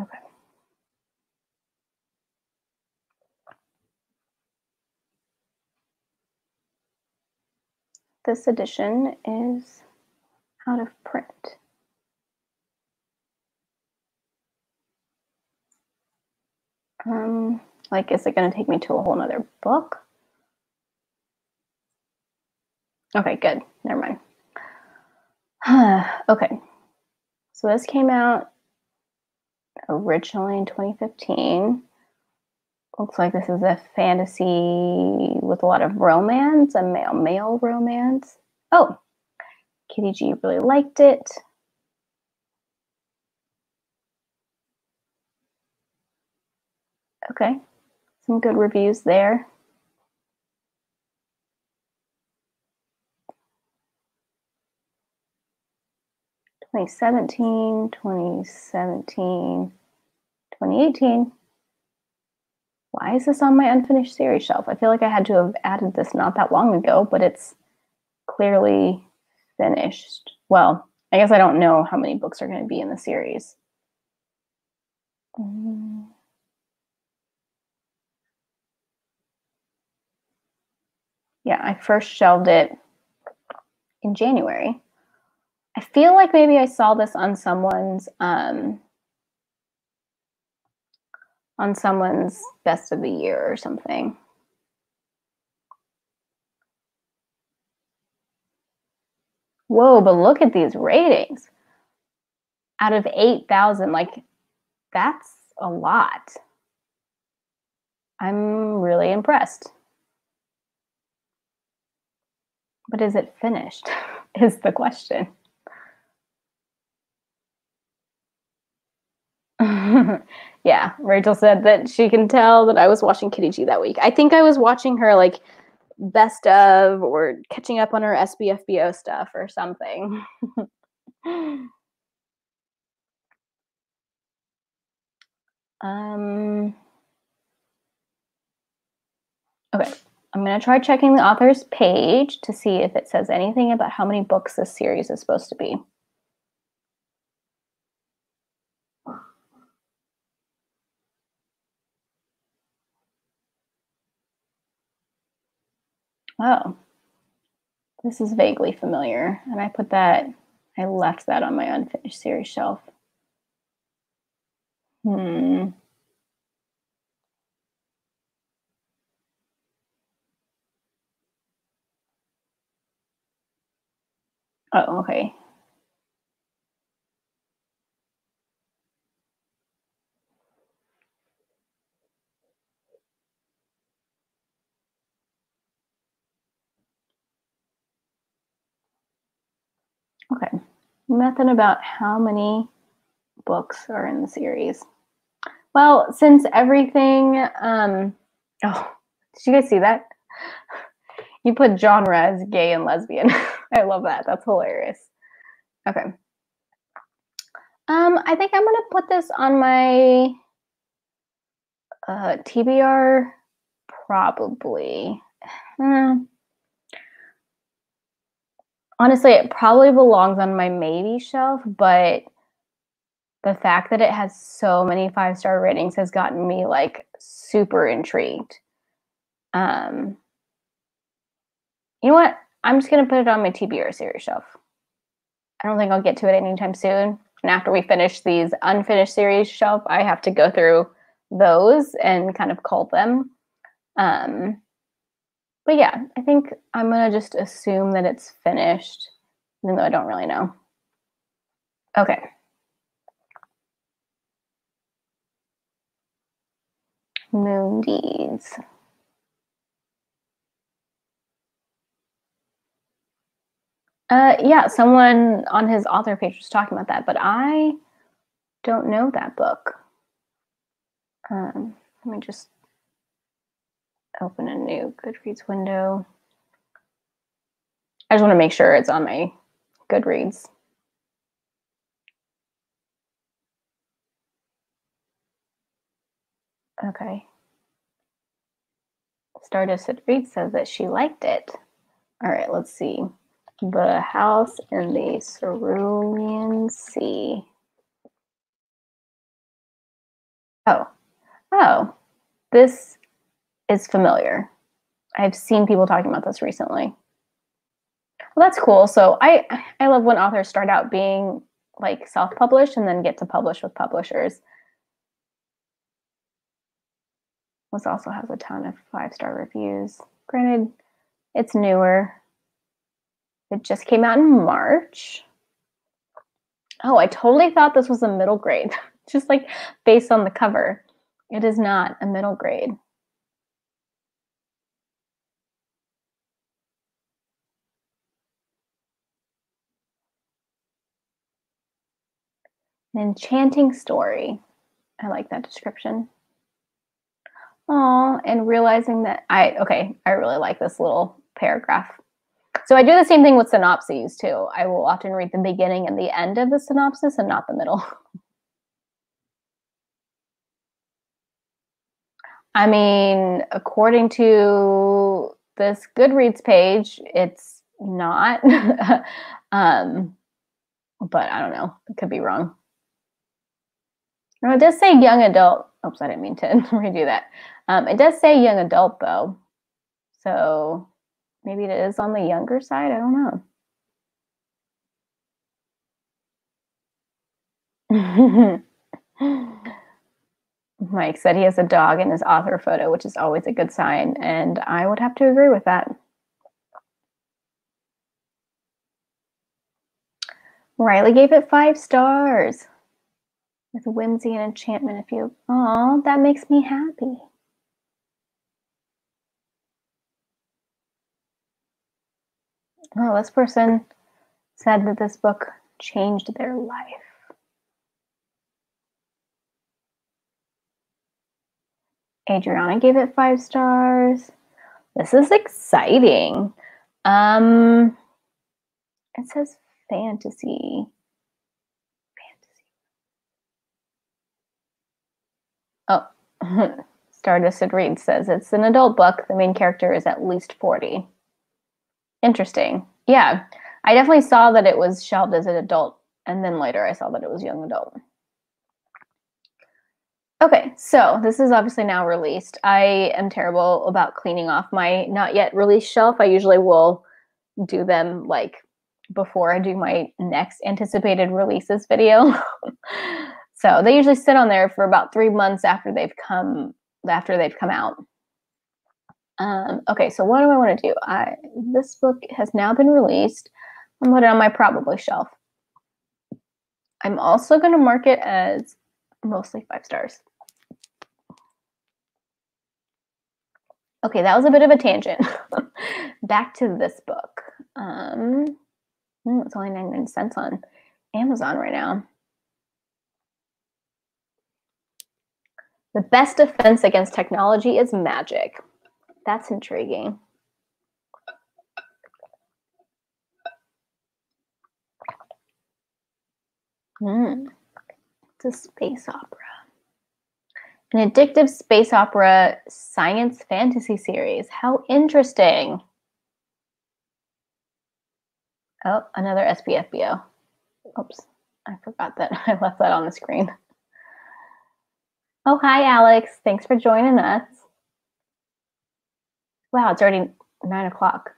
Okay. This edition is out of print. Um, like, is it going to take me to a whole nother book? Okay, good. Never mind. okay. So this came out originally in 2015. Looks like this is a fantasy with a lot of romance, a male male romance. Oh, Kitty G really liked it. Okay, some good reviews there. Twenty seventeen, twenty seventeen, twenty eighteen. Why is this on my unfinished series shelf? I feel like I had to have added this not that long ago, but it's clearly finished. Well, I guess I don't know how many books are going to be in the series. Yeah, I first shelved it in January. I feel like maybe I saw this on someone's um, on someone's best of the year or something. Whoa, but look at these ratings. Out of 8,000, like that's a lot. I'm really impressed. But is it finished? is the question. yeah, Rachel said that she can tell that I was watching Kitty G that week. I think I was watching her like best of or catching up on her SPFBO stuff or something. um Okay, I'm going to try checking the author's page to see if it says anything about how many books this series is supposed to be. Oh, this is vaguely familiar. And I put that, I left that on my unfinished series shelf. Hmm. Oh, okay. Okay. Nothing about how many books are in the series. Well, since everything, um, oh, did you guys see that? You put genre as gay and lesbian. I love that. That's hilarious. Okay. Um, I think I'm gonna put this on my uh, TBR probably. Hmm. Honestly, it probably belongs on my maybe shelf, but the fact that it has so many five star ratings has gotten me like super intrigued. Um, you know what? I'm just gonna put it on my TBR series shelf. I don't think I'll get to it anytime soon. And after we finish these unfinished series shelf, I have to go through those and kind of cull them. Um, but yeah, I think I'm gonna just assume that it's finished, even though I don't really know. Okay. Moon deeds. Uh, yeah, someone on his author page was talking about that, but I don't know that book. Um, let me just open a new Goodreads window. I just want to make sure it's on my Goodreads. Okay. Stardust Reads says that she liked it. All right, let's see. The house in the Cerulean Sea. Oh, oh, this is familiar. I've seen people talking about this recently. Well, that's cool. So I I love when authors start out being like self-published and then get to publish with publishers. This also has a ton of five-star reviews. Granted, it's newer, it just came out in March. Oh, I totally thought this was a middle grade, just like based on the cover. It is not a middle grade. An enchanting story. I like that description. Oh, and realizing that I, okay, I really like this little paragraph so I do the same thing with synopses too. I will often read the beginning and the end of the synopsis and not the middle. I mean, according to this Goodreads page, it's not. um, but I don't know. It could be wrong. No, it does say young adult. Oops, I didn't mean to redo that. Um, it does say young adult though. So maybe it is on the younger side. I don't know. Mike said he has a dog in his author photo, which is always a good sign. And I would have to agree with that. Riley gave it five stars with whimsy and enchantment. If you, oh, that makes me happy. Oh, this person said that this book changed their life. Adriana gave it five stars. This is exciting. Um, it says fantasy. Fantasy. Oh, Stardust Read says it's an adult book. The main character is at least 40. Interesting. Yeah, I definitely saw that it was shelved as an adult, and then later I saw that it was young adult. Okay, so this is obviously now released. I am terrible about cleaning off my not yet released shelf. I usually will do them like before I do my next anticipated releases video. so they usually sit on there for about three months after they've come after they've come out. Um, okay, so what do I want to do? I this book has now been released. I'm put it on my probably shelf. I'm also going to mark it as mostly five stars. Okay, that was a bit of a tangent. Back to this book. Um, hmm, it's only 99 cents on Amazon right now. The best defense against technology is magic. That's intriguing. Hmm. It's a space opera an addictive space opera science fantasy series. How interesting. Oh, another SPFBO. Oops, I forgot that I left that on the screen. Oh, hi, Alex. Thanks for joining us. Wow, it's already nine o'clock.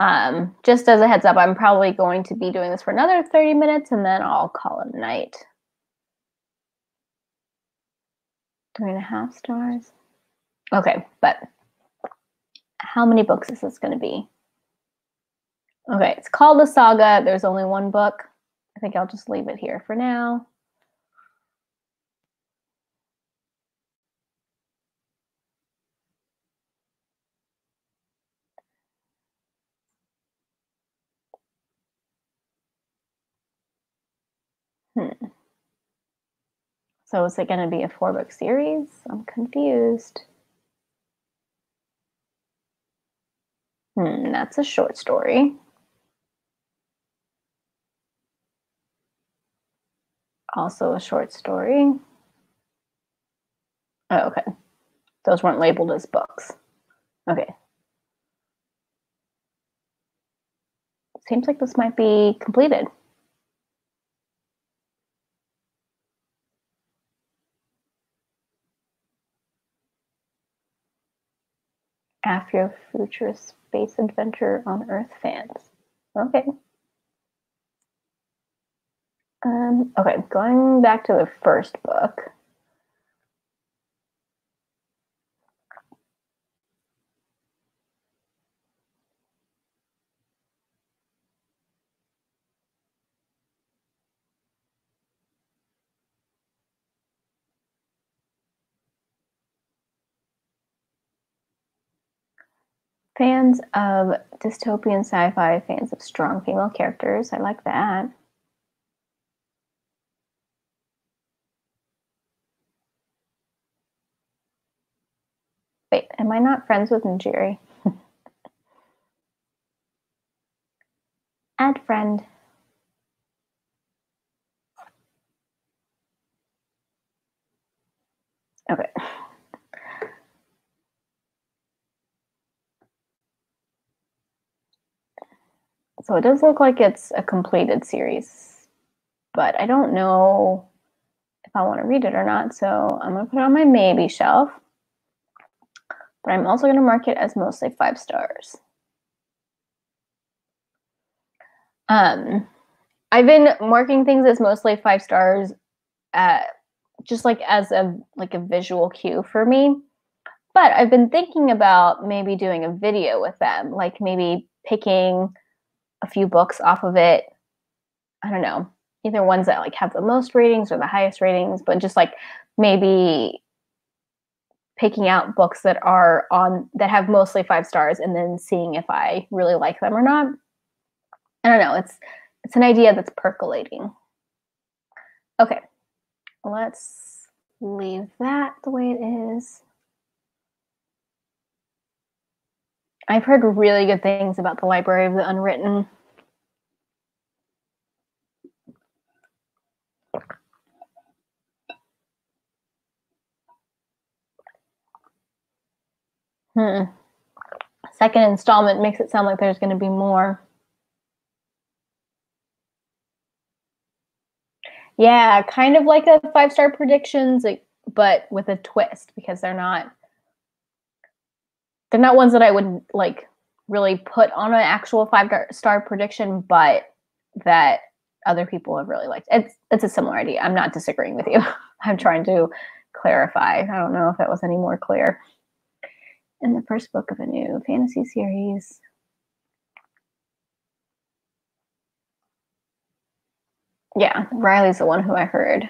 Um, just as a heads up, I'm probably going to be doing this for another 30 minutes and then I'll call it a night. Three and a half stars. Okay, but how many books is this going to be? Okay, it's called The saga. There's only one book. I think I'll just leave it here for now. So is it going to be a four book series? I'm confused. Hmm, that's a short story. Also a short story. Oh, okay. Those weren't labeled as books. Okay. Seems like this might be completed. Afrofuturist space adventure on Earth fans. Okay. Um, okay, going back to the first book. Fans of dystopian sci-fi, fans of strong female characters. I like that. Wait, am I not friends with Njeri? Add friend. Okay. So it does look like it's a completed series, but I don't know if I want to read it or not. So I'm going to put it on my maybe shelf, but I'm also going to mark it as mostly five stars. Um, I've been marking things as mostly five stars, uh, just like as a like a visual cue for me. But I've been thinking about maybe doing a video with them, like maybe picking a few books off of it. I don't know. either ones that like have the most ratings or the highest ratings, but just like maybe picking out books that are on that have mostly five stars and then seeing if I really like them or not. I don't know. It's it's an idea that's percolating. Okay, let's leave that the way it is. I've heard really good things about the Library of the Unwritten. Hmm. Second installment makes it sound like there's going to be more. Yeah, kind of like a five star predictions, like, but with a twist because they're not they're not ones that I would like really put on an actual five star prediction, but that other people have really liked. It's it's a similar idea. I'm not disagreeing with you. I'm trying to clarify. I don't know if that was any more clear. In the first book of a new fantasy series. Yeah, Riley's the one who I heard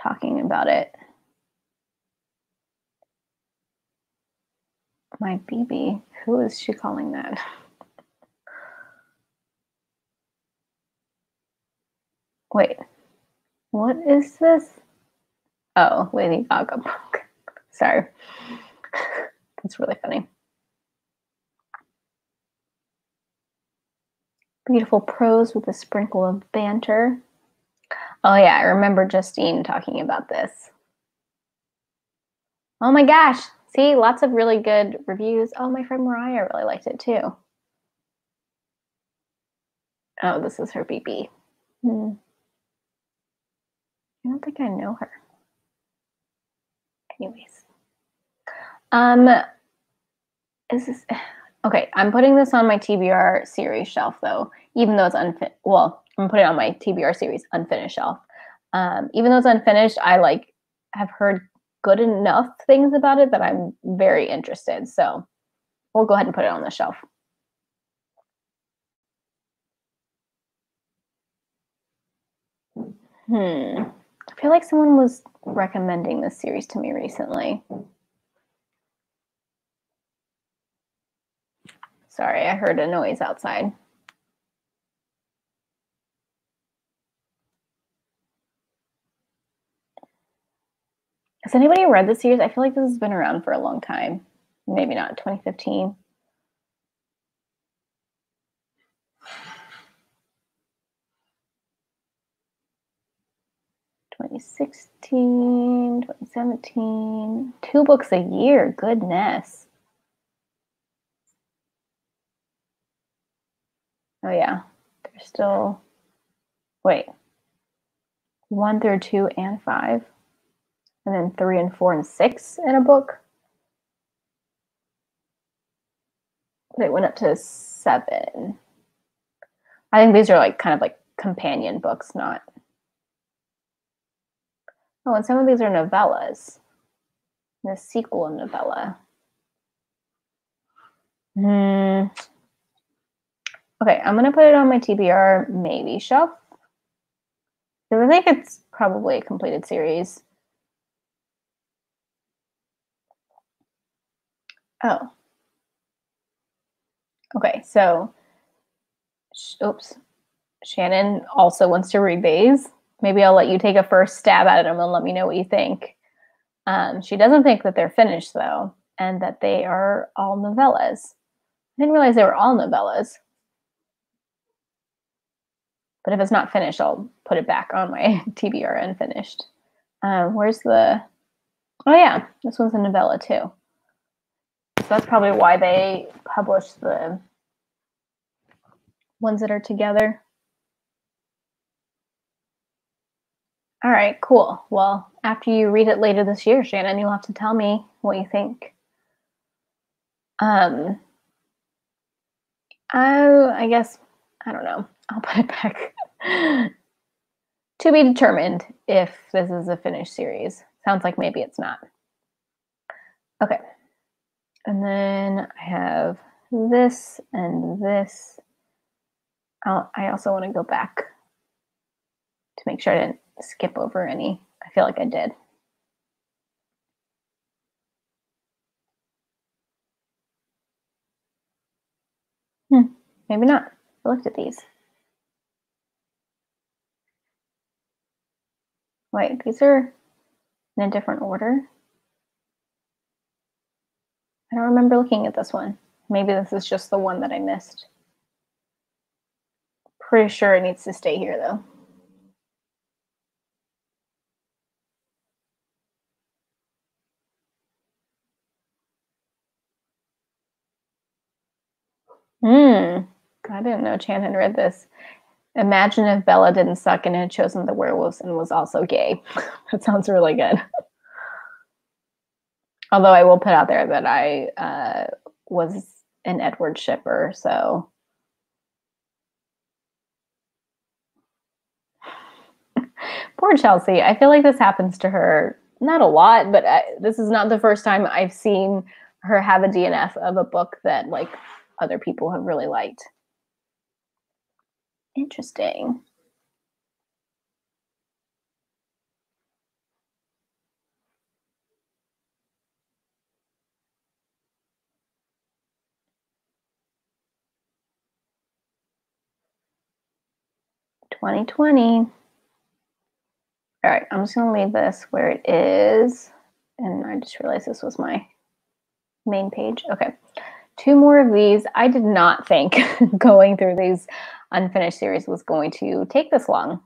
talking about it. My BB. Who is she calling that? Wait, what is this? Oh, Lady Gaga book. Sorry. That's really funny. Beautiful prose with a sprinkle of banter. Oh, yeah, I remember Justine talking about this. Oh my gosh, See, lots of really good reviews. Oh, my friend Mariah really liked it too. Oh, this is her BB. Hmm. I don't think I know her. Anyways. Um, is this okay? I'm putting this on my TBR series shelf though, even though it's unfinished. Well, I'm putting it on my TBR series unfinished shelf. Um, even though it's unfinished, I like have heard good enough things about it that I'm very interested. So we'll go ahead and put it on the shelf. Hmm. I feel like someone was recommending this series to me recently. Sorry, I heard a noise outside. Has anybody read the series? I feel like this has been around for a long time. Maybe not 2015. Twenty sixteen, 2017, two books a year. Goodness. Oh yeah, there's still. Wait, one through two and five and then three and four and six in a book. They went up to seven. I think these are like kind of like companion books, not. Oh, and some of these are novellas. The sequel novella. Hmm. Okay, I'm gonna put it on my TBR maybe shelf. Because I think it's probably a completed series. Oh. Okay, so, oops. Shannon also wants to read these. Maybe I'll let you take a first stab at them and let me know what you think. Um, she doesn't think that they're finished though, and that they are all novellas. I didn't realize they were all novellas. But if it's not finished, I'll put it back on my TBR unfinished. Um, where's the? Oh yeah, this one's a novella too that's probably why they publish the ones that are together. All right, cool. Well, after you read it later this year, Shannon, you'll have to tell me what you think. Um, I, I guess, I don't know. I'll put it back. to be determined if this is a finished series. Sounds like maybe it's not. Okay. And then I have this and this. I'll, I also want to go back to make sure I didn't skip over any. I feel like I did. Hmm, maybe not. I looked at these. Wait, these are in a different order? I don't remember looking at this one. Maybe this is just the one that I missed. Pretty sure it needs to stay here though. Hmm. I didn't know Chan had read this. Imagine if Bella didn't suck and had chosen the werewolves and was also gay. that sounds really good. Although I will put out there that I uh, was an Edward shipper, so. Poor Chelsea. I feel like this happens to her not a lot, but I, this is not the first time I've seen her have a DNF of a book that like other people have really liked. Interesting. Twenty twenty. All right, I'm just gonna leave this where it is. And I just realized this was my main page. Okay two more of these. I did not think going through these unfinished series was going to take this long.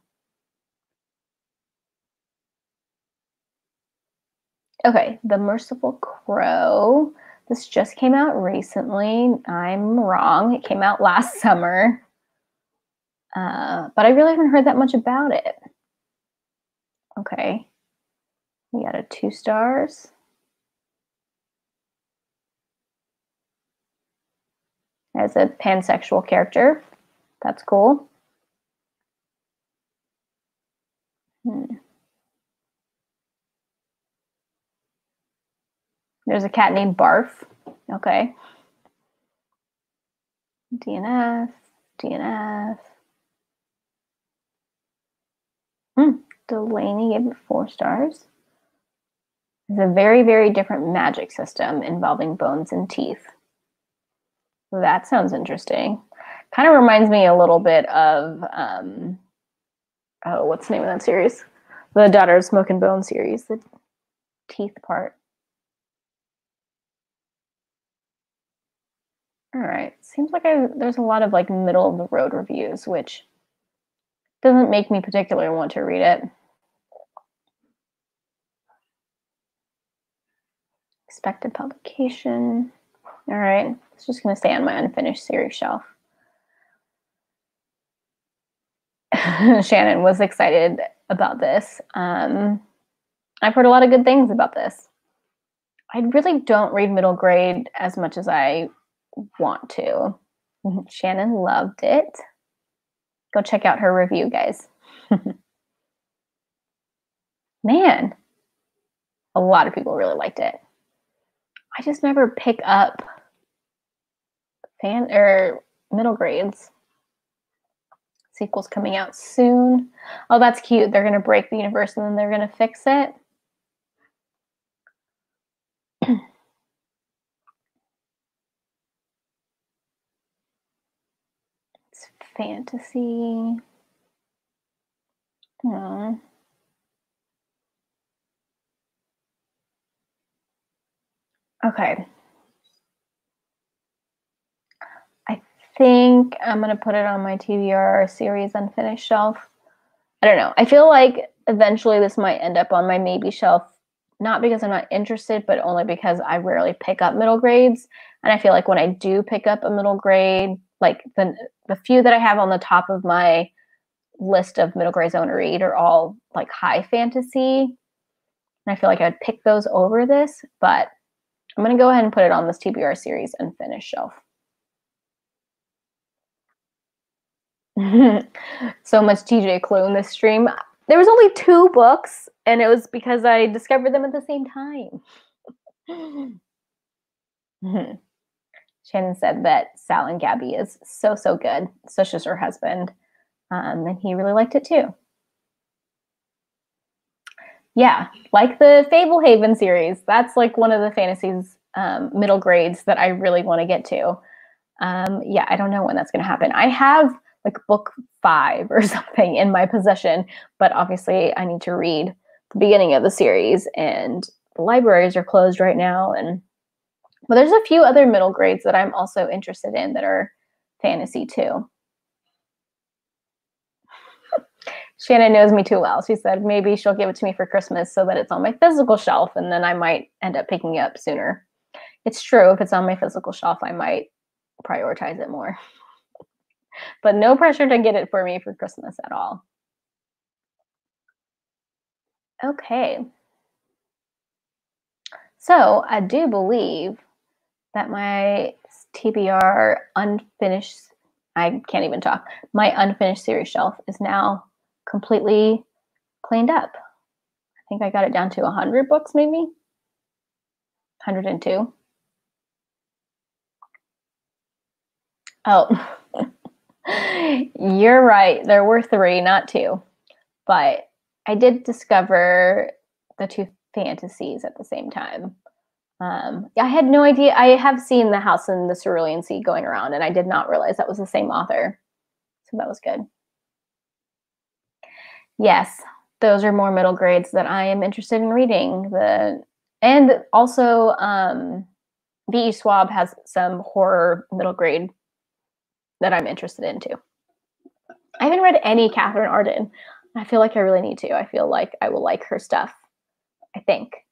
Okay, The Merciful Crow. This just came out recently. I'm wrong. It came out last summer. Uh, but I really haven't heard that much about it. Okay. We got a two stars. as a pansexual character. That's cool. Hmm. There's a cat named Barf. Okay. DNF, DNF. Hmm. Delaney gave it four stars. It's a very, very different magic system involving bones and teeth. That sounds interesting. Kind of reminds me a little bit of um, oh, what's the name of that series? The Daughter of Smoke and Bone series, the teeth part. All right. Seems like I, there's a lot of like middle of the road reviews, which doesn't make me particularly want to read it. Expected publication. All right. It's just going to stay on my unfinished series shelf. Shannon was excited about this. Um, I've heard a lot of good things about this. I really don't read middle grade as much as I want to. Shannon loved it. Go check out her review, guys. Man, a lot of people really liked it. I just never pick up fan or middle grades. Sequel's coming out soon. Oh, that's cute. They're going to break the universe and then they're going to fix it. it's fantasy. Hmm. Okay. I think I'm going to put it on my TBR series unfinished shelf. I don't know. I feel like eventually this might end up on my maybe shelf, not because I'm not interested, but only because I rarely pick up middle grades. And I feel like when I do pick up a middle grade, like the the few that I have on the top of my list of middle grade zone to read are all like high fantasy. And I feel like I'd pick those over this, but I'm going to go ahead and put it on this TBR series and finish shelf. so much TJ Klune in this stream. There was only two books, and it was because I discovered them at the same time. Shannon said that Sal and Gabi is so so good. So is her husband, um, and he really liked it too. Yeah, like the Fablehaven series. That's like one of the fantasies um, middle grades that I really want to get to. Um, yeah, I don't know when that's going to happen. I have like book five or something in my possession, but obviously I need to read the beginning of the series, and the libraries are closed right now. And but there's a few other middle grades that I'm also interested in that are fantasy too. Shannon knows me too well. She said maybe she'll give it to me for Christmas so that it's on my physical shelf and then I might end up picking it up sooner. It's true. If it's on my physical shelf, I might prioritize it more. but no pressure to get it for me for Christmas at all. Okay. So I do believe that my TBR unfinished, I can't even talk, my unfinished series shelf is now completely cleaned up. I think I got it down to 100 books, maybe 102. Oh, you're right. There were three, not two. But I did discover the two fantasies at the same time. Um, I had no idea. I have seen The House in the Cerulean Sea going around, and I did not realize that was the same author. So that was good. Yes, those are more middle grades that I am interested in reading. The and also um, V.E. Schwab has some horror middle grade that I'm interested in too. I haven't read any Katherine Arden. I feel like I really need to. I feel like I will like her stuff. I think.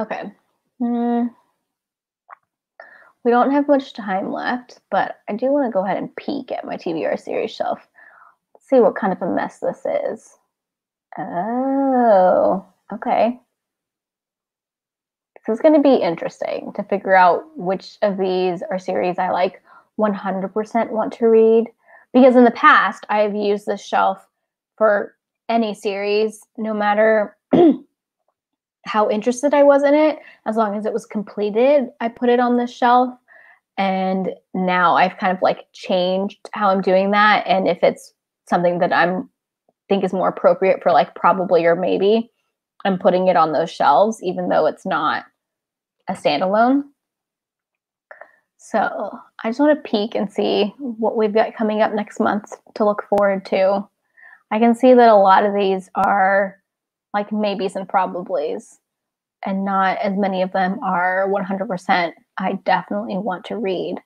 Okay. Mm. We don't have much time left, but I do want to go ahead and peek at my TBR series shelf. See what kind of a mess this is. Oh, okay. This is going to be interesting to figure out which of these are series I like 100% want to read. Because in the past, I've used this shelf for any series, no matter how interested I was in it, as long as it was completed, I put it on the shelf. And now I've kind of like changed how I'm doing that. And if it's something that I'm think is more appropriate for like probably or maybe, I'm putting it on those shelves, even though it's not a standalone. So I just want to peek and see what we've got coming up next month to look forward to. I can see that a lot of these are like maybes and probablys, and not as many of them are 100%. I definitely want to read.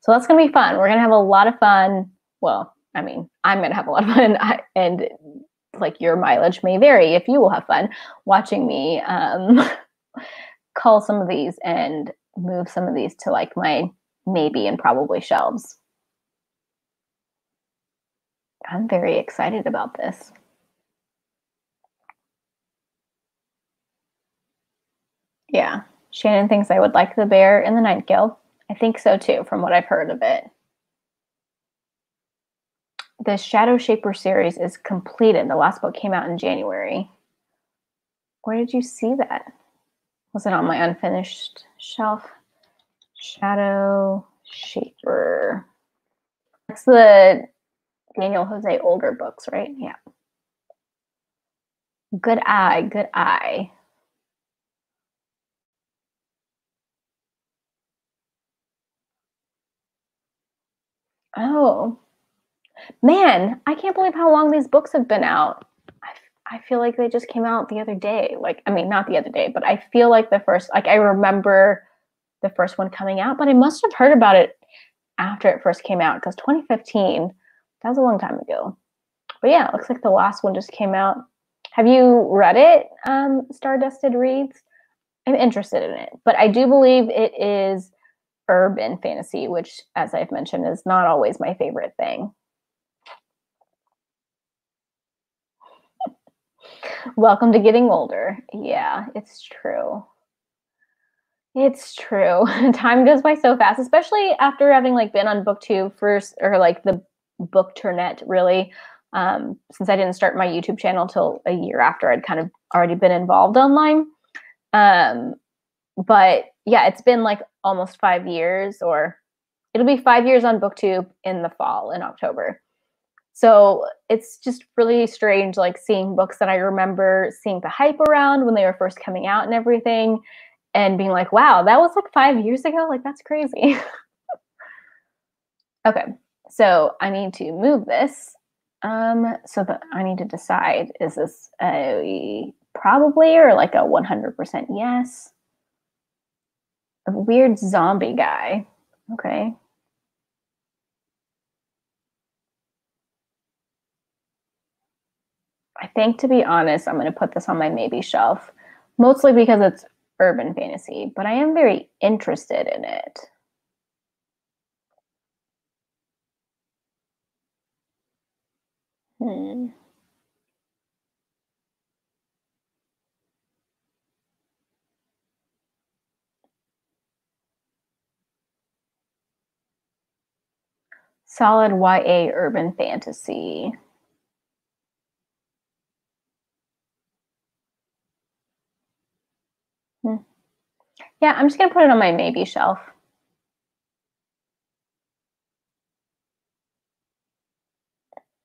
So that's going to be fun. We're going to have a lot of fun. Well, I mean, I'm going to have a lot of fun, and like your mileage may vary if you will have fun watching me um, cull some of these and move some of these to like my maybe and probably shelves. I'm very excited about this. Yeah. Shannon thinks I would like the Bear and the Nightingale. I think so too, from what I've heard of it. The Shadow Shaper series is completed. The last book came out in January. Where did you see that? Was it on my unfinished shelf? Shadow Shaper. That's the Daniel Jose Older books, right? Yeah. Good eye, good eye. Oh, man, I can't believe how long these books have been out. I, I feel like they just came out the other day. Like, I mean, not the other day, but I feel like the first, like, I remember the first one coming out, but I must have heard about it after it first came out because 2015, that was a long time ago. But yeah, it looks like the last one just came out. Have you read it, um, Stardusted Reads? I'm interested in it, but I do believe it is urban fantasy, which, as I've mentioned, is not always my favorite thing. Welcome to getting older. Yeah, it's true. It's true. Time goes by so fast, especially after having like been on booktube first or like the bookternet really. Um, since I didn't start my YouTube channel till a year after I'd kind of already been involved online. Um, but yeah, it's been like almost five years, or it'll be five years on booktube in the fall in October. So it's just really strange, like seeing books that I remember seeing the hype around when they were first coming out and everything, and being like, wow, that was like five years ago. Like, that's crazy. okay, so I need to move this. Um, so that I need to decide is this a probably or like a 100% yes? A weird zombie guy. Okay. I think, to be honest, I'm going to put this on my maybe shelf, mostly because it's urban fantasy, but I am very interested in it. Hmm. Solid YA urban fantasy. Hmm. Yeah, I'm just going to put it on my maybe shelf.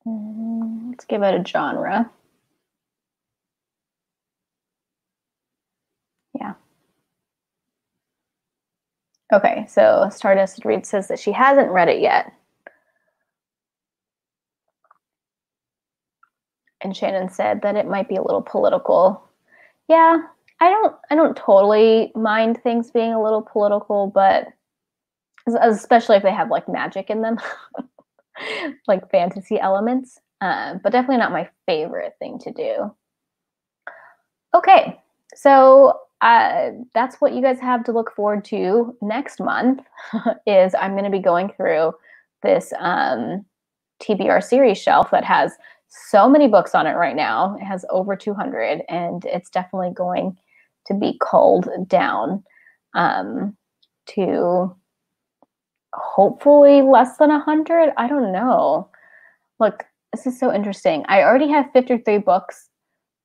Mm, let's give it a genre. Yeah. Okay, so Stardust Read says that she hasn't read it yet. And Shannon said that it might be a little political. Yeah, I don't I don't totally mind things being a little political, but especially if they have like magic in them, like fantasy elements. Uh, but definitely not my favorite thing to do. Okay, so uh, that's what you guys have to look forward to next month. is I'm going to be going through this um, TBR series shelf that has so many books on it right now. It has over 200, and it's definitely going to be culled down um, to hopefully less than 100. I don't know. Look, this is so interesting. I already have 53 books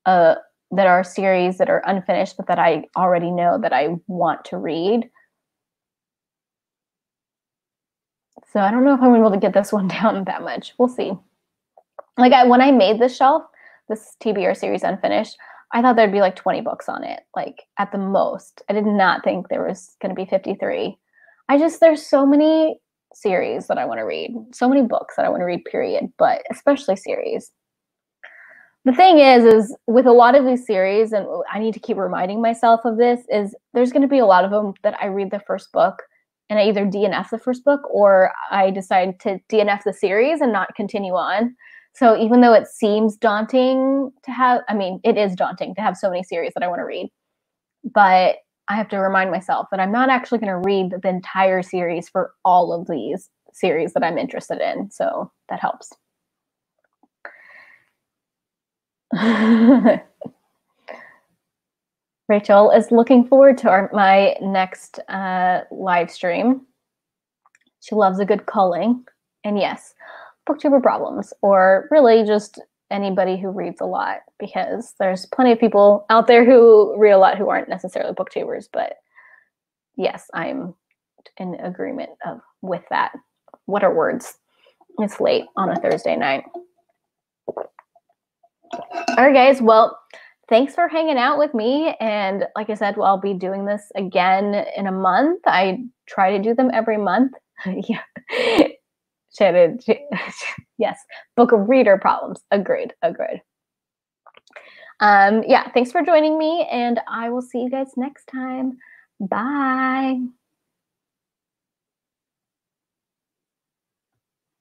uh, that are series that are unfinished, but that I already know that I want to read. So I don't know if I'm able to get this one down that much. We'll see. Like I, when I made this shelf, this TBR series unfinished, I thought there'd be like 20 books on it, like at the most. I did not think there was going to be 53. I just, there's so many series that I want to read, so many books that I want to read, period, but especially series. The thing is, is with a lot of these series, and I need to keep reminding myself of this, is there's going to be a lot of them that I read the first book and I either DNF the first book or I decide to DNF the series and not continue on. So even though it seems daunting to have, I mean, it is daunting to have so many series that I want to read, but I have to remind myself that I'm not actually going to read the entire series for all of these series that I'm interested in. So that helps. Rachel is looking forward to our, my next uh, live stream. She loves a good culling. And yes, booktuber problems or really just anybody who reads a lot because there's plenty of people out there who read a lot who aren't necessarily booktubers but yes i'm in agreement of with that. What are words? It's late on a thursday night. All right guys well thanks for hanging out with me and like i said well, i'll be doing this again in a month. I try to do them every month. Yeah Shannon, yes, book of reader problems. Agreed, agreed. Um, yeah, thanks for joining me, and I will see you guys next time. Bye.